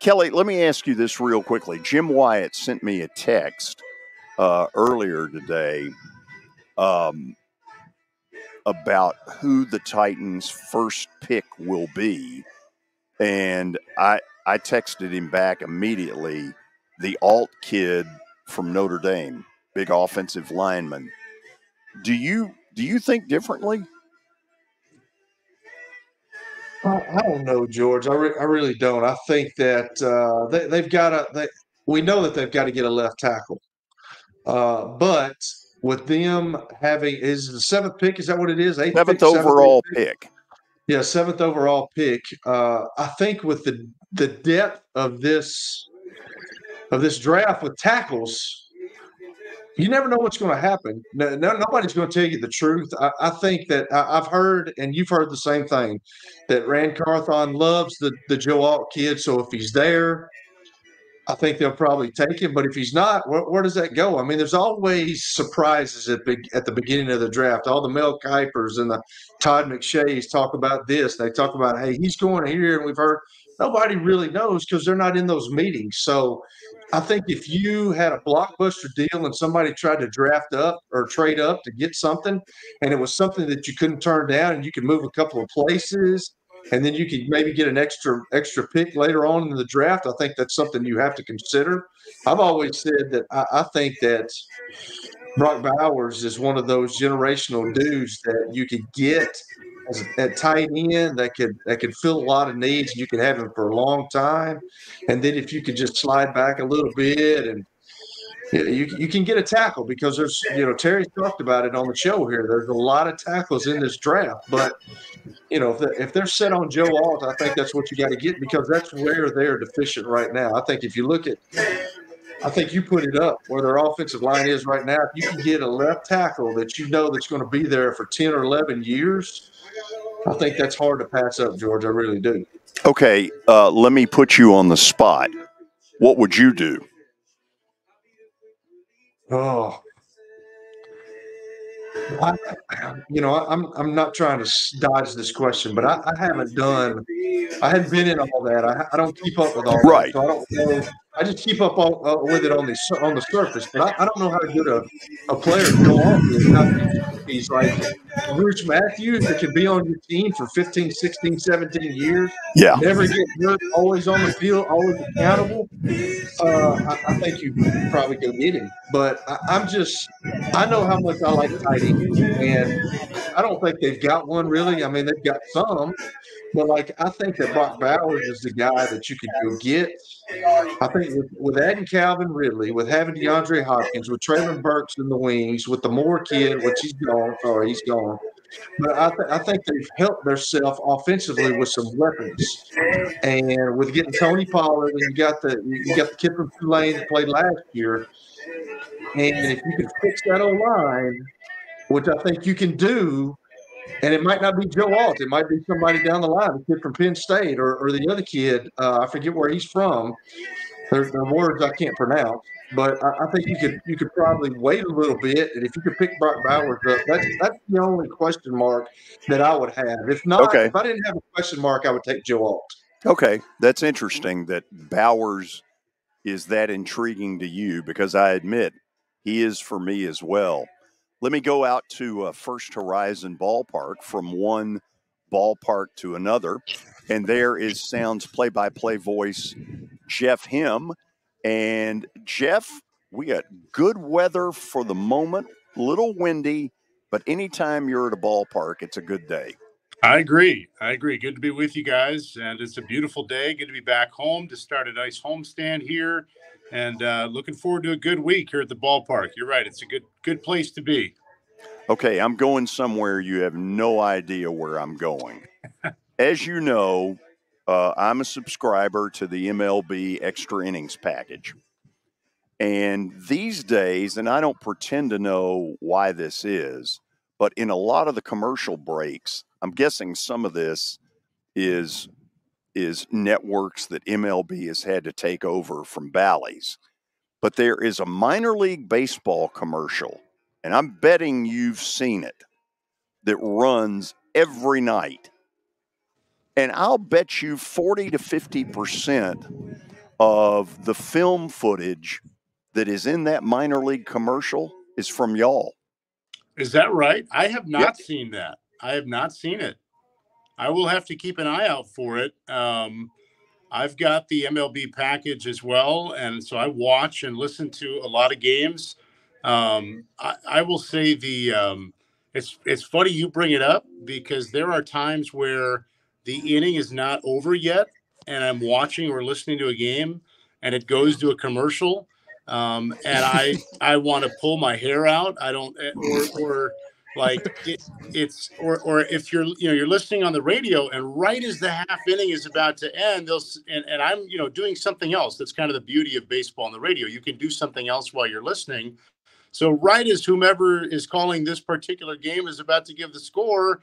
Kelly, let me ask you this real quickly. Jim Wyatt sent me a text uh, earlier today um, about who the Titans' first pick will be, and I I texted him back immediately. The alt kid from Notre Dame, big offensive lineman. Do you do you think differently? I, don't know, George. I, re- I really don't. I think that uh, they, they've got to. They, we know that they've got to get a left tackle, uh, but with them having is the seventh pick. Is that what it is? Eighth seventh pick, overall pick. pick. Yeah, seventh overall pick. Uh, I think with the the depth of this of this draft with tackles, you never know what's going to happen. No, no, nobody's going to tell you the truth. I, I think that I, have heard, and you've heard the same thing, that Ran Carthon loves the the Joe Alt kid. So if he's there, I think they'll probably take him. But if he's not, where, where does that go? I mean, there's always surprises at, big, at the beginning of the draft. All the Mel Kipers and the Todd McShays talk about this. They talk about, hey, he's going here, and we've heard nobody really knows because they're not in those meetings. So I think if you had a blockbuster deal and somebody tried to draft up or trade up to get something, and it was something that you couldn't turn down, and you could move a couple of places, and then you could maybe get an extra extra pick later on in the draft. I think that's something you have to consider. I've always said that I, I think that Brock Bowers is one of those generational dudes that you could get as, at tight end that could that could fill a lot of needs. And you could have him for a long time, and then if you could just slide back a little bit and you, you can get a tackle because there's you know Terry talked about it on the show here. There's a lot of tackles in this draft, but you know if they're, if they're set on Joe Alt, I think that's what you got to get because that's where they're deficient right now. I think if you look at I think you put it up where their offensive line is right now. If you can get a left tackle that you know that's going to be there for 10 or 11 years, I think that's hard to pass up, George. I really do. Okay, uh, let me put you on the spot. What would you do? Oh, I, you know, I'm I'm not trying to dodge this question, but I, I haven't done, I haven't been in all that. I, I don't keep up with all right. that, so I don't know I just keep up all, uh, with it on the on the surface, but I, I don't know how good a, a player to go on with. He's like Bruce Matthews that can be on your team for 15, 16, 17 years. Yeah. Never get hurt, always on the field, always accountable. Uh, I, I, think you probably go get him. But I, I'm just, I know how much I like tight ends, and I don't think they've got one really. I mean, they've got some, but like I think that Brock Bowers is the guy that you could go get. I think with, with adding Calvin Ridley, with having DeAndre Hopkins, with Treylon Burks in the wings, with the Moore kid, which he's gone. Sorry, he's gone. But I, th- I think they've helped themselves offensively with some weapons, and with getting Tony Pollard, and you got the you got the kid from Tulane that played last year, and if you can fix that O line, which I think you can do, and it might not be Joe Alt. It might be somebody down the line, a kid from Penn State or, or the other kid. Uh, I forget where he's from. There's there words I can't pronounce, but I, I, think you could you could probably wait a little bit, and if you could pick Brock Bowers up, that's that's the only question mark that I would have. If not, okay. if I didn't have a question mark, I would take Joe Alt. Okay, that's interesting that Bowers is that intriguing to you because I admit he is for me as well. Let me go out to uh, First Horizon Ballpark from one ballpark to another. And there is Sounds play by play voice Jeff Hem. And Jeff, we got good weather for the moment, little windy, but anytime you're at a ballpark, it's a good day. I agree. I agree. Good to be with you guys. And it's a beautiful day. Good to be back home to start a nice homestand here and uh, looking forward to a good week here at the ballpark. You're right; it's a good good place to be. Okay, I'm going somewhere you have no idea where I'm going. As you know, uh, I'm a subscriber to the MLB Extra Innings package. And these days, and I don't pretend to know why this is, but in a lot of the commercial breaks, I'm guessing some of this is is networks that MLB has had to take over from Bally's. But there is a minor league baseball commercial, and I'm betting you've seen it, that runs every night. And I'll bet you 40 to 50% of the film footage that is in that minor league commercial is from y'all. Is that right? I have not yep. seen that. I have not seen it. I will have to keep an eye out for it. Um, I've got the MLB package as well, and so I watch and listen to a lot of games. Um, I, I, will say the um, it's it's funny you bring it up because there are times where the inning is not over yet, and I'm watching or listening to a game, and it goes to a commercial, um, and I I want to pull my hair out. I don't eh, or or like it, it's or or if you're you know you're listening on the radio and right as the half inning is about to end they'll and, and i'm you know doing something else that's kind of the beauty of baseball on the radio. You can do something else while you're listening. So right as whomever is calling this particular game is about to give the score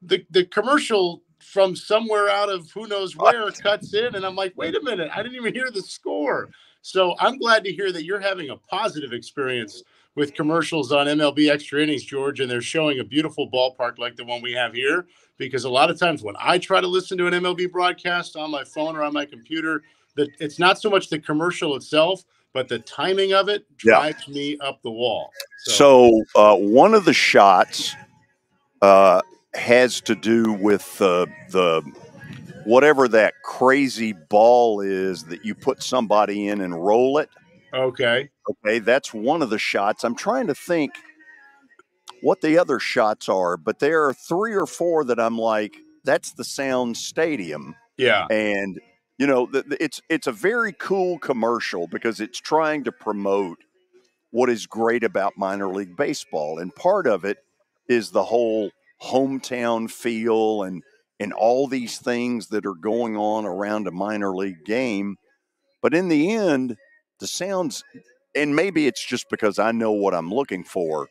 the the commercial from somewhere out of who knows where cuts in and i'm like wait a minute. I didn't even hear the score. So i'm glad to hear that you're having a positive experience with commercials on MLB Extra Innings, George, and they're showing a beautiful ballpark like the one we have here. Because a lot of times when I try to listen to an MLB broadcast on my phone or on my computer, that it's not so much the commercial itself, but the timing of it drives yeah. me up the wall. So, so uh, one of the shots uh, has to do with the the whatever that crazy ball is that you put somebody in and roll it. Okay. Okay, that's one of the shots. I'm trying to think what the other shots are, but there are three or four that I'm like, that's the Sound Stadium. Yeah. And you know, it's it's a very cool commercial because it's trying to promote what is great about minor league baseball, and part of it is the whole hometown feel and and all these things that are going on around a minor league game. But in the end, the sounds, and maybe it's just because I know what I'm looking for,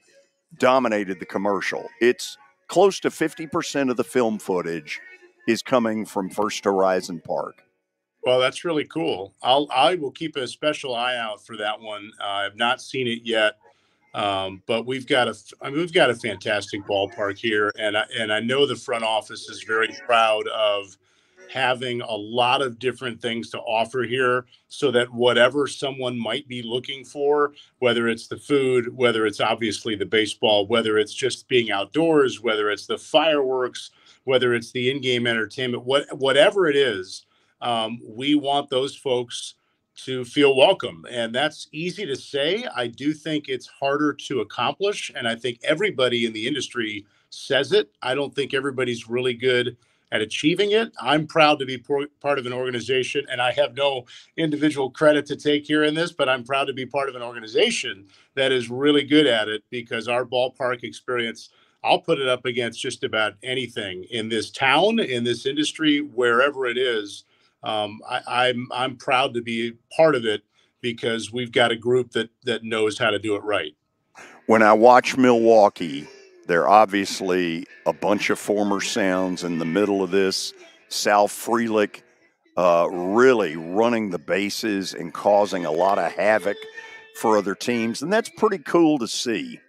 dominated the commercial. It's close to 50% of the film footage is coming from First Horizon Park. Well, that's really cool. I'll I will keep a special eye out for that one. Uh, I've not seen it yet, um, but we've got a I mean, we've got a fantastic ballpark here, and I, and I know the front office is very proud of having a lot of different things to offer here so that whatever someone might be looking for, whether it's the food, whether it's obviously the baseball, whether it's just being outdoors, whether it's the fireworks, whether it's the in game entertainment, what, whatever it is, um, we want those folks to feel welcome. And that's easy to say. I do think it's harder to accomplish. And I think everybody in the industry says it. I don't think everybody's really good at achieving it. I'm proud to be part of an organization, and I have no individual credit to take here in this, but I'm proud to be part of an organization that is really good at it because our ballpark experience. I'll put it up against just about anything in this town, in this industry, wherever it is. Um, I, I'm I'm proud to be part of it because we've got a group that that knows how to do it right. When I watch Milwaukee, they're obviously a bunch of former Sounds in the middle of this. Sal Frelick uh, really running the bases and causing a lot of havoc for other teams, and that's pretty cool to see.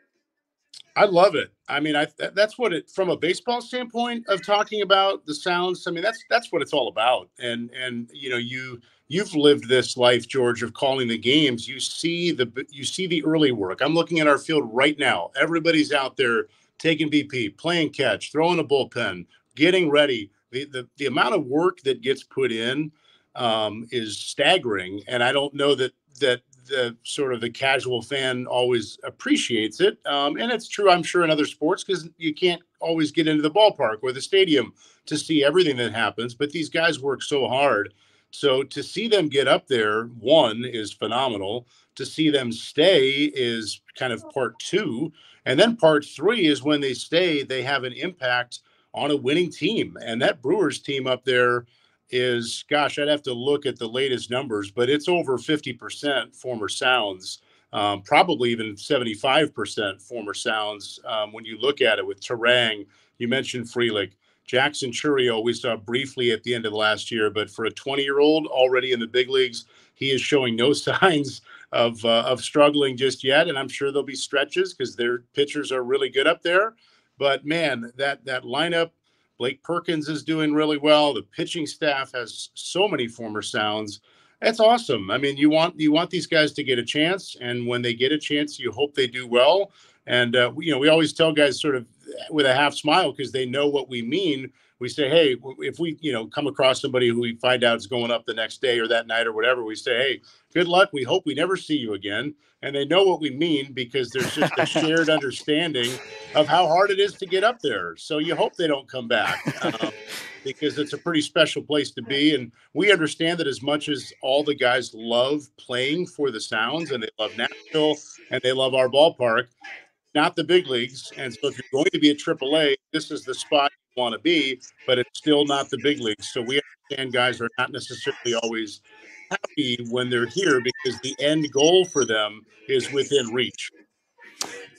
I love it. I mean, I that's what it from a baseball standpoint of talking about the sounds. I mean, that's that's what it's all about. And and you know, you you've lived this life, George, of calling the games. You see the you see the early work. I'm looking at our field right now. Everybody's out there taking BP, playing catch, throwing a bullpen, getting ready. The, the, the amount of work that gets put in um, is staggering. And I don't know that, that the sort of the casual fan always appreciates it. Um, and it's true, I'm sure, in other sports because you can't always get into the ballpark or the stadium to see everything that happens. But these guys work so hard. So to see them get up there, one is phenomenal. To see them stay is kind of part two. And then part three is when they stay, they have an impact on a winning team. And that Brewers team up there is, gosh, I'd have to look at the latest numbers, but it's over 50% former Sounds, um, probably even 75% former Sounds um, when you look at it with Turang. You mentioned Frelick. Jackson Chourio, we saw briefly at the end of last year, but for a 20 year old already in the big leagues, he is showing no signs of uh, of struggling just yet, and I'm sure there'll be stretches because their pitchers are really good up there. But man, that that lineup, Blake Perkins is doing really well. The pitching staff has so many former sounds. That's awesome. I mean, you want you want these guys to get a chance, and when they get a chance, you hope they do well. And uh, you know, we always tell guys sort of with a half smile because they know what we mean we say, hey, if we you know come across somebody who we find out is going up the next day or that night or whatever, we say, hey, good luck. We hope we never see you again. And they know what we mean because there's just a shared understanding of how hard it is to get up there. So you hope they don't come back. Um, because it's a pretty special place to be. And we understand that as much as all the guys love playing for the Sounds and they love Nashville and they love our ballpark, not the big leagues. And so if you're going to be at AAA, this is the spot you want to be, but it's still not the big leagues. So we understand guys are not necessarily always happy when they're here because the end goal for them is within reach.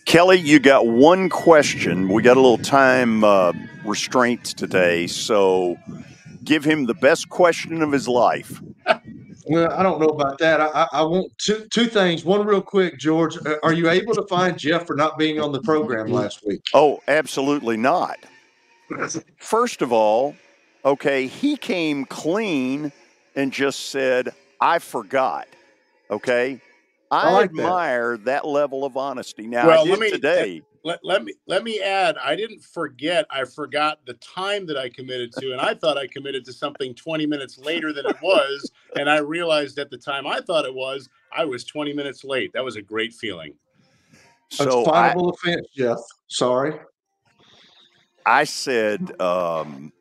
Kelly, you got one question. We got a little time uh, restraint today, so give him the best question of his life. Well, I don't know about that. I, I, want two two things. One real quick, George. Uh, are you able to find Jeff for not being on the program last week? Oh, absolutely not. First of all, okay, he came clean and just said, "I forgot." Okay, I, I like admire that. level of honesty. Now, Well, I did let me- today. Let, let me let me add i didn't forget i forgot the time that i committed to and i thought i committed to something 20 minutes later than it was and i realized at the time i thought it was i was 20 minutes late that was a great feeling That's fileable offense, Jeff. Sorry. I said, um,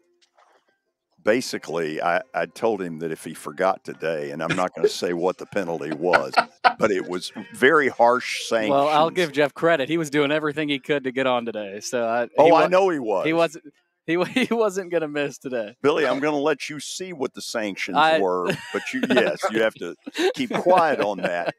basically, I, I told him that if he forgot today, and I'm not going to say what the penalty was, but it was very harsh sanctions. Well, I'll give Jeff credit. He was doing everything he could to get on today. So I, Oh, he I know he was. He wasn't. He, he wasn't going to miss today. Billy, I'm going to let you see what the sanctions I- were, but you, yes, you have to keep quiet on that.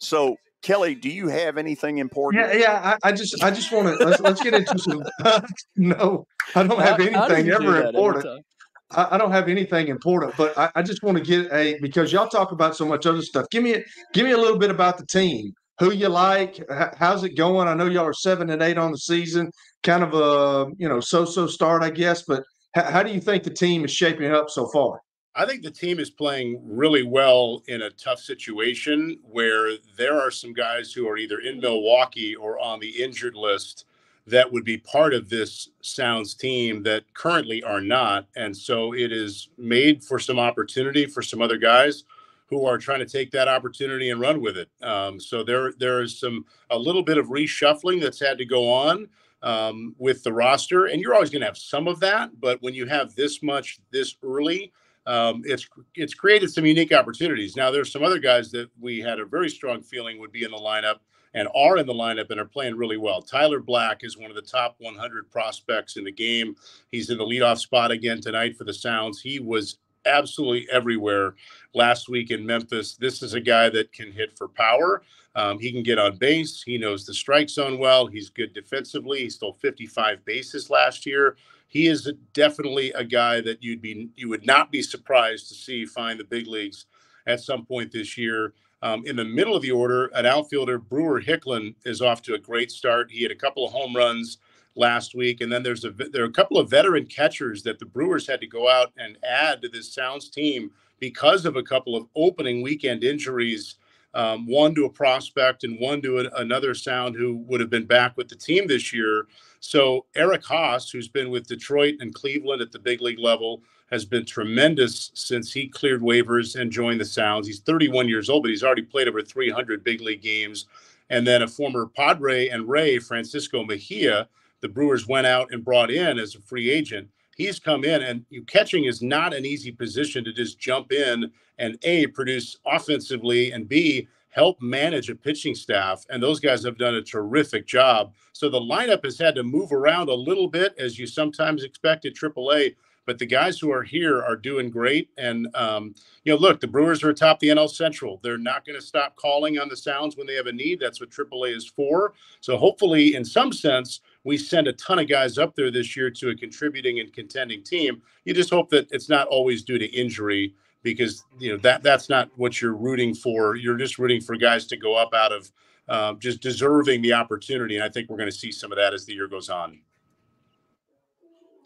So, Kelly, do you have anything important? Yeah, yeah. I, I just, I just want to let's, let's get into some. no, I don't have How- how do anything do ever that important. I, I don't have anything important, but I, I just want to get a because y'all talk about so much other stuff. Give me, a, give me a little bit about the team. Who you like? How's it going? I know y'all are seven and eight on the season. Kind of a you know so-so start, I guess. But h- how do you think the team is shaping up so far? I think the team is playing really well in a tough situation where there are some guys who are either in Milwaukee or on the injured list that would be part of this Sounds team that currently are not. And so it is made for some opportunity for some other guys who are trying to take that opportunity and run with it. Um, so there there is some a little bit of reshuffling that's had to go on um, with the roster, and you're always going to have some of that. But when you have this much this early, um, it's it's created some unique opportunities. Now there's some other guys that we had a very strong feeling would be in the lineup and are in the lineup and are playing really well. Tyler Black is one of the top 100 prospects in the game. He's in the leadoff spot again tonight for the Sounds. He was absolutely everywhere last week in Memphis. This is a guy that can hit for power. Um, he can get on base. He knows the strike zone well. He's good defensively. He stole 55 bases last year. He is definitely a guy that you'd be you would not be surprised to see find the big leagues at some point this year. Um, in the middle of the order, an outfielder, Brewer Hicklin, is off to a great start. He had a couple of home runs last week, and then there's a there are a couple of veteran catchers that the Brewers had to go out and add to this Sounds team because of a couple of opening weekend injuries. Um, one to a prospect and one to a, another Sound who would have been back with the team this year. So Eric Haas, who's been with Detroit and Cleveland at the big league level, has been tremendous since he cleared waivers and joined the Sounds. He's 31 years old, but he's already played over 300 big league games. And then a former Padre and Ray, Francisco Mejia, the Brewers went out and brought in as a free agent. He's come in, and you, catching is not an easy position to just jump in and A, produce offensively, and B, help manage a pitching staff. And those guys have done a terrific job. So the lineup has had to move around a little bit, as you sometimes expect at AAA. But the guys who are here are doing great. And, um, you know, look, the Brewers are atop the NL Central. They're not going to stop calling on the Sounds when they have a need. That's what AAA is for. So hopefully, in some sense, we send a ton of guys up there this year to a contributing and contending team. You just hope that it's not always due to injury because you know that that's not what you're rooting for. You're just rooting for guys to go up out of um, just deserving the opportunity. And I think we're going to see some of that as the year goes on.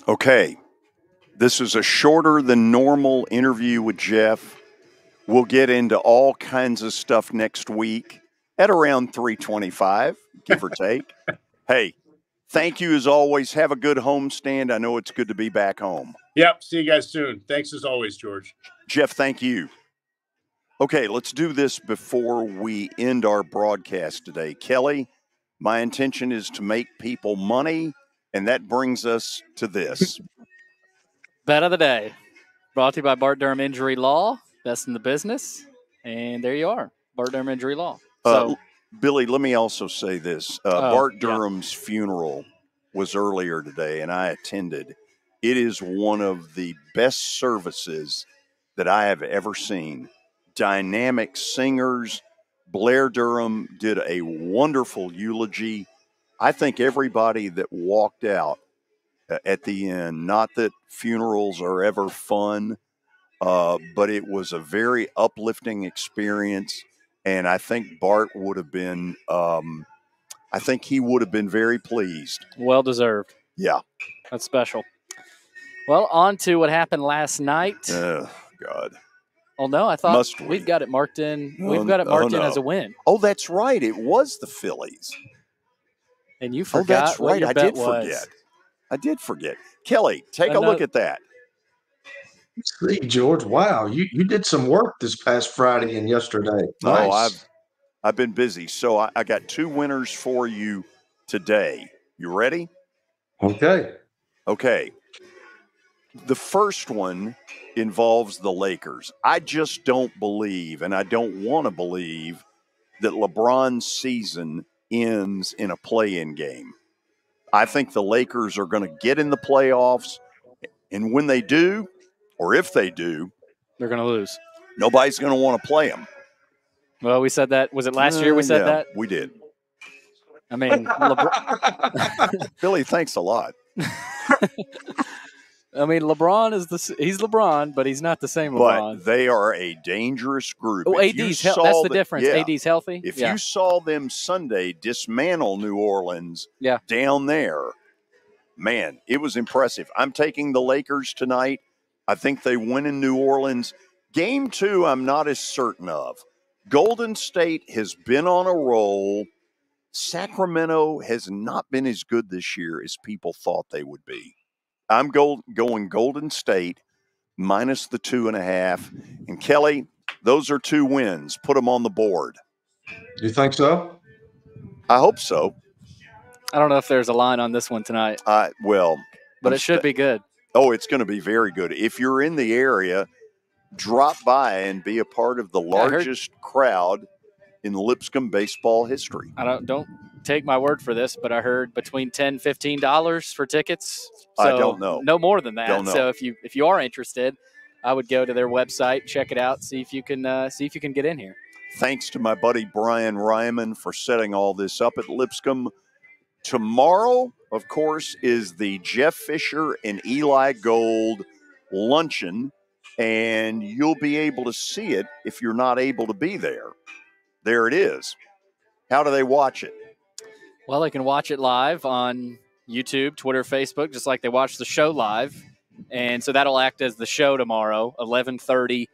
Okay. This is a shorter than normal interview with Jeff. We'll get into all kinds of stuff next week at around 325, give or take. hey, Thank you as always. Have a good homestand. I know it's good to be back home. Yep. See you guys soon. Thanks as always, George. Jeff, thank you. Okay, let's do this before we end our broadcast today. Kelly, my intention is to make people money, and that brings us to this. Bet of the day, brought to you by Bart Durham Injury Law, best in the business. And there you are, Bart Durham Injury Law. So, Uh, Billy, let me also say this. Uh, Oh, Bart yeah. Durham's funeral was earlier today, and I attended. It is one of the best services that I have ever seen. Dynamic singers. Blair Durham did a wonderful eulogy. I think everybody that walked out uh, at the end, not that funerals are ever fun, uh, but it was a very uplifting experience. And I think Bart would have been, um, I think he would have been very pleased. well deserved. Yeah. That's special. Well, on to what happened last night. Oh, God. Oh no, I thought Must we've got it marked in. We've Oh, got it oh, marked in as a win. Oh, that's right. It was the Phillies. And you Oh, forgot. that's what right. I did was. forget. I did forget. Kelly, take a look at that. See, George, wow, you, you did some work this past Friday and yesterday. Oh, I've I've been busy. So I, I got two winners for you today. You ready? Okay. Okay. The first one involves the Lakers. I just don't believe, and I don't want to believe, that LeBron's season ends in a play in game. I think the Lakers are going to get in the playoffs, and when they do, or if they do, They're going to lose. nobody's going to want to play them. Well, we said that. Was it last year we said that? We did. I mean, LeBron, Billy, thanks a lot. I mean, LeBron is the he's LeBron, but he's not the same LeBron. But they are a dangerous group. Oh, AD's saw that's the difference. yeah. AD's healthy. If Yeah. you saw them Sunday dismantle New Orleans Yeah. down there, man, it was impressive. I'm taking the Lakers tonight. I think they win in New Orleans. Game two, I'm not as certain of. Golden State has been on a roll. Sacramento has not been as good this year as people thought they would be. I'm go- going Golden State minus the two and a half. And Kelly, those are two wins. Put them on the board. You think so? I hope so. I don't know if there's a line on this one tonight, Uh, well, but it should be good. Oh, it's going to be very good. If you're in the area, drop by and be a part of the I heard- largest crowd in Lipscomb baseball history. I don't don't take my word for this, but I heard between 10 15 dollars for tickets. I don't know. No more than that. So if you if you are interested, I would go to their website, check it out, see if you can uh, see if you can get in here. Thanks to my buddy Brian Ryman for setting all this up at Lipscomb. Tomorrow, of course, is the Jeff Fisher and Eli Gold luncheon, and you'll be able to see it if you're not able to be there. There it is. How do they watch it? Well, they can watch it live on YouTube, Twitter, Facebook, just like they watch the show live. And so that'll act as the show tomorrow, 11:30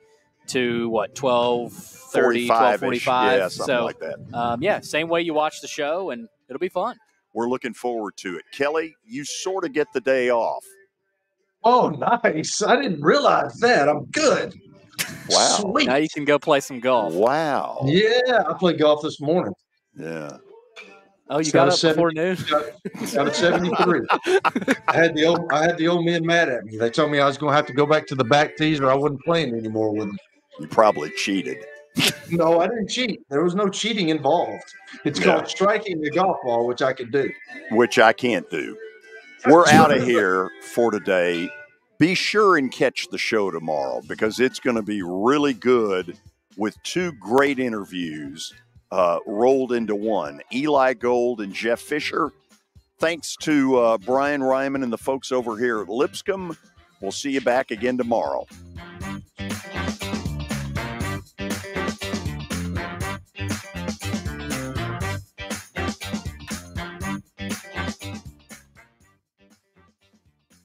to what 12:30, 12:45. Yeah, something so, like that. Um, yeah, same way you watch the show, and it'll be fun. We're looking forward to it. Kelly, you sort of get the day off. Oh, nice. I didn't realize that. I'm good. Wow. Sweet. Now you can go play some golf. Wow. Yeah, I played golf this morning. Yeah. Oh, you Got got a up seven- before noon. Got a 73. I had the old I had the old men mad at me. They told me I was going to have to go back to the back tees or I wasn't playing anymore with them. You probably cheated. No, I didn't cheat. There was no cheating involved. It's Yeah. called striking the golf ball, which I can do. which I can't do. We're out of here for today. Be sure and catch the show tomorrow because it's going to be really good with two great interviews uh, rolled into one Eli Gold and Jeff Fisher. Thanks to uh, Brian Ryman and the folks over here at Lipscomb. We'll see you back again tomorrow.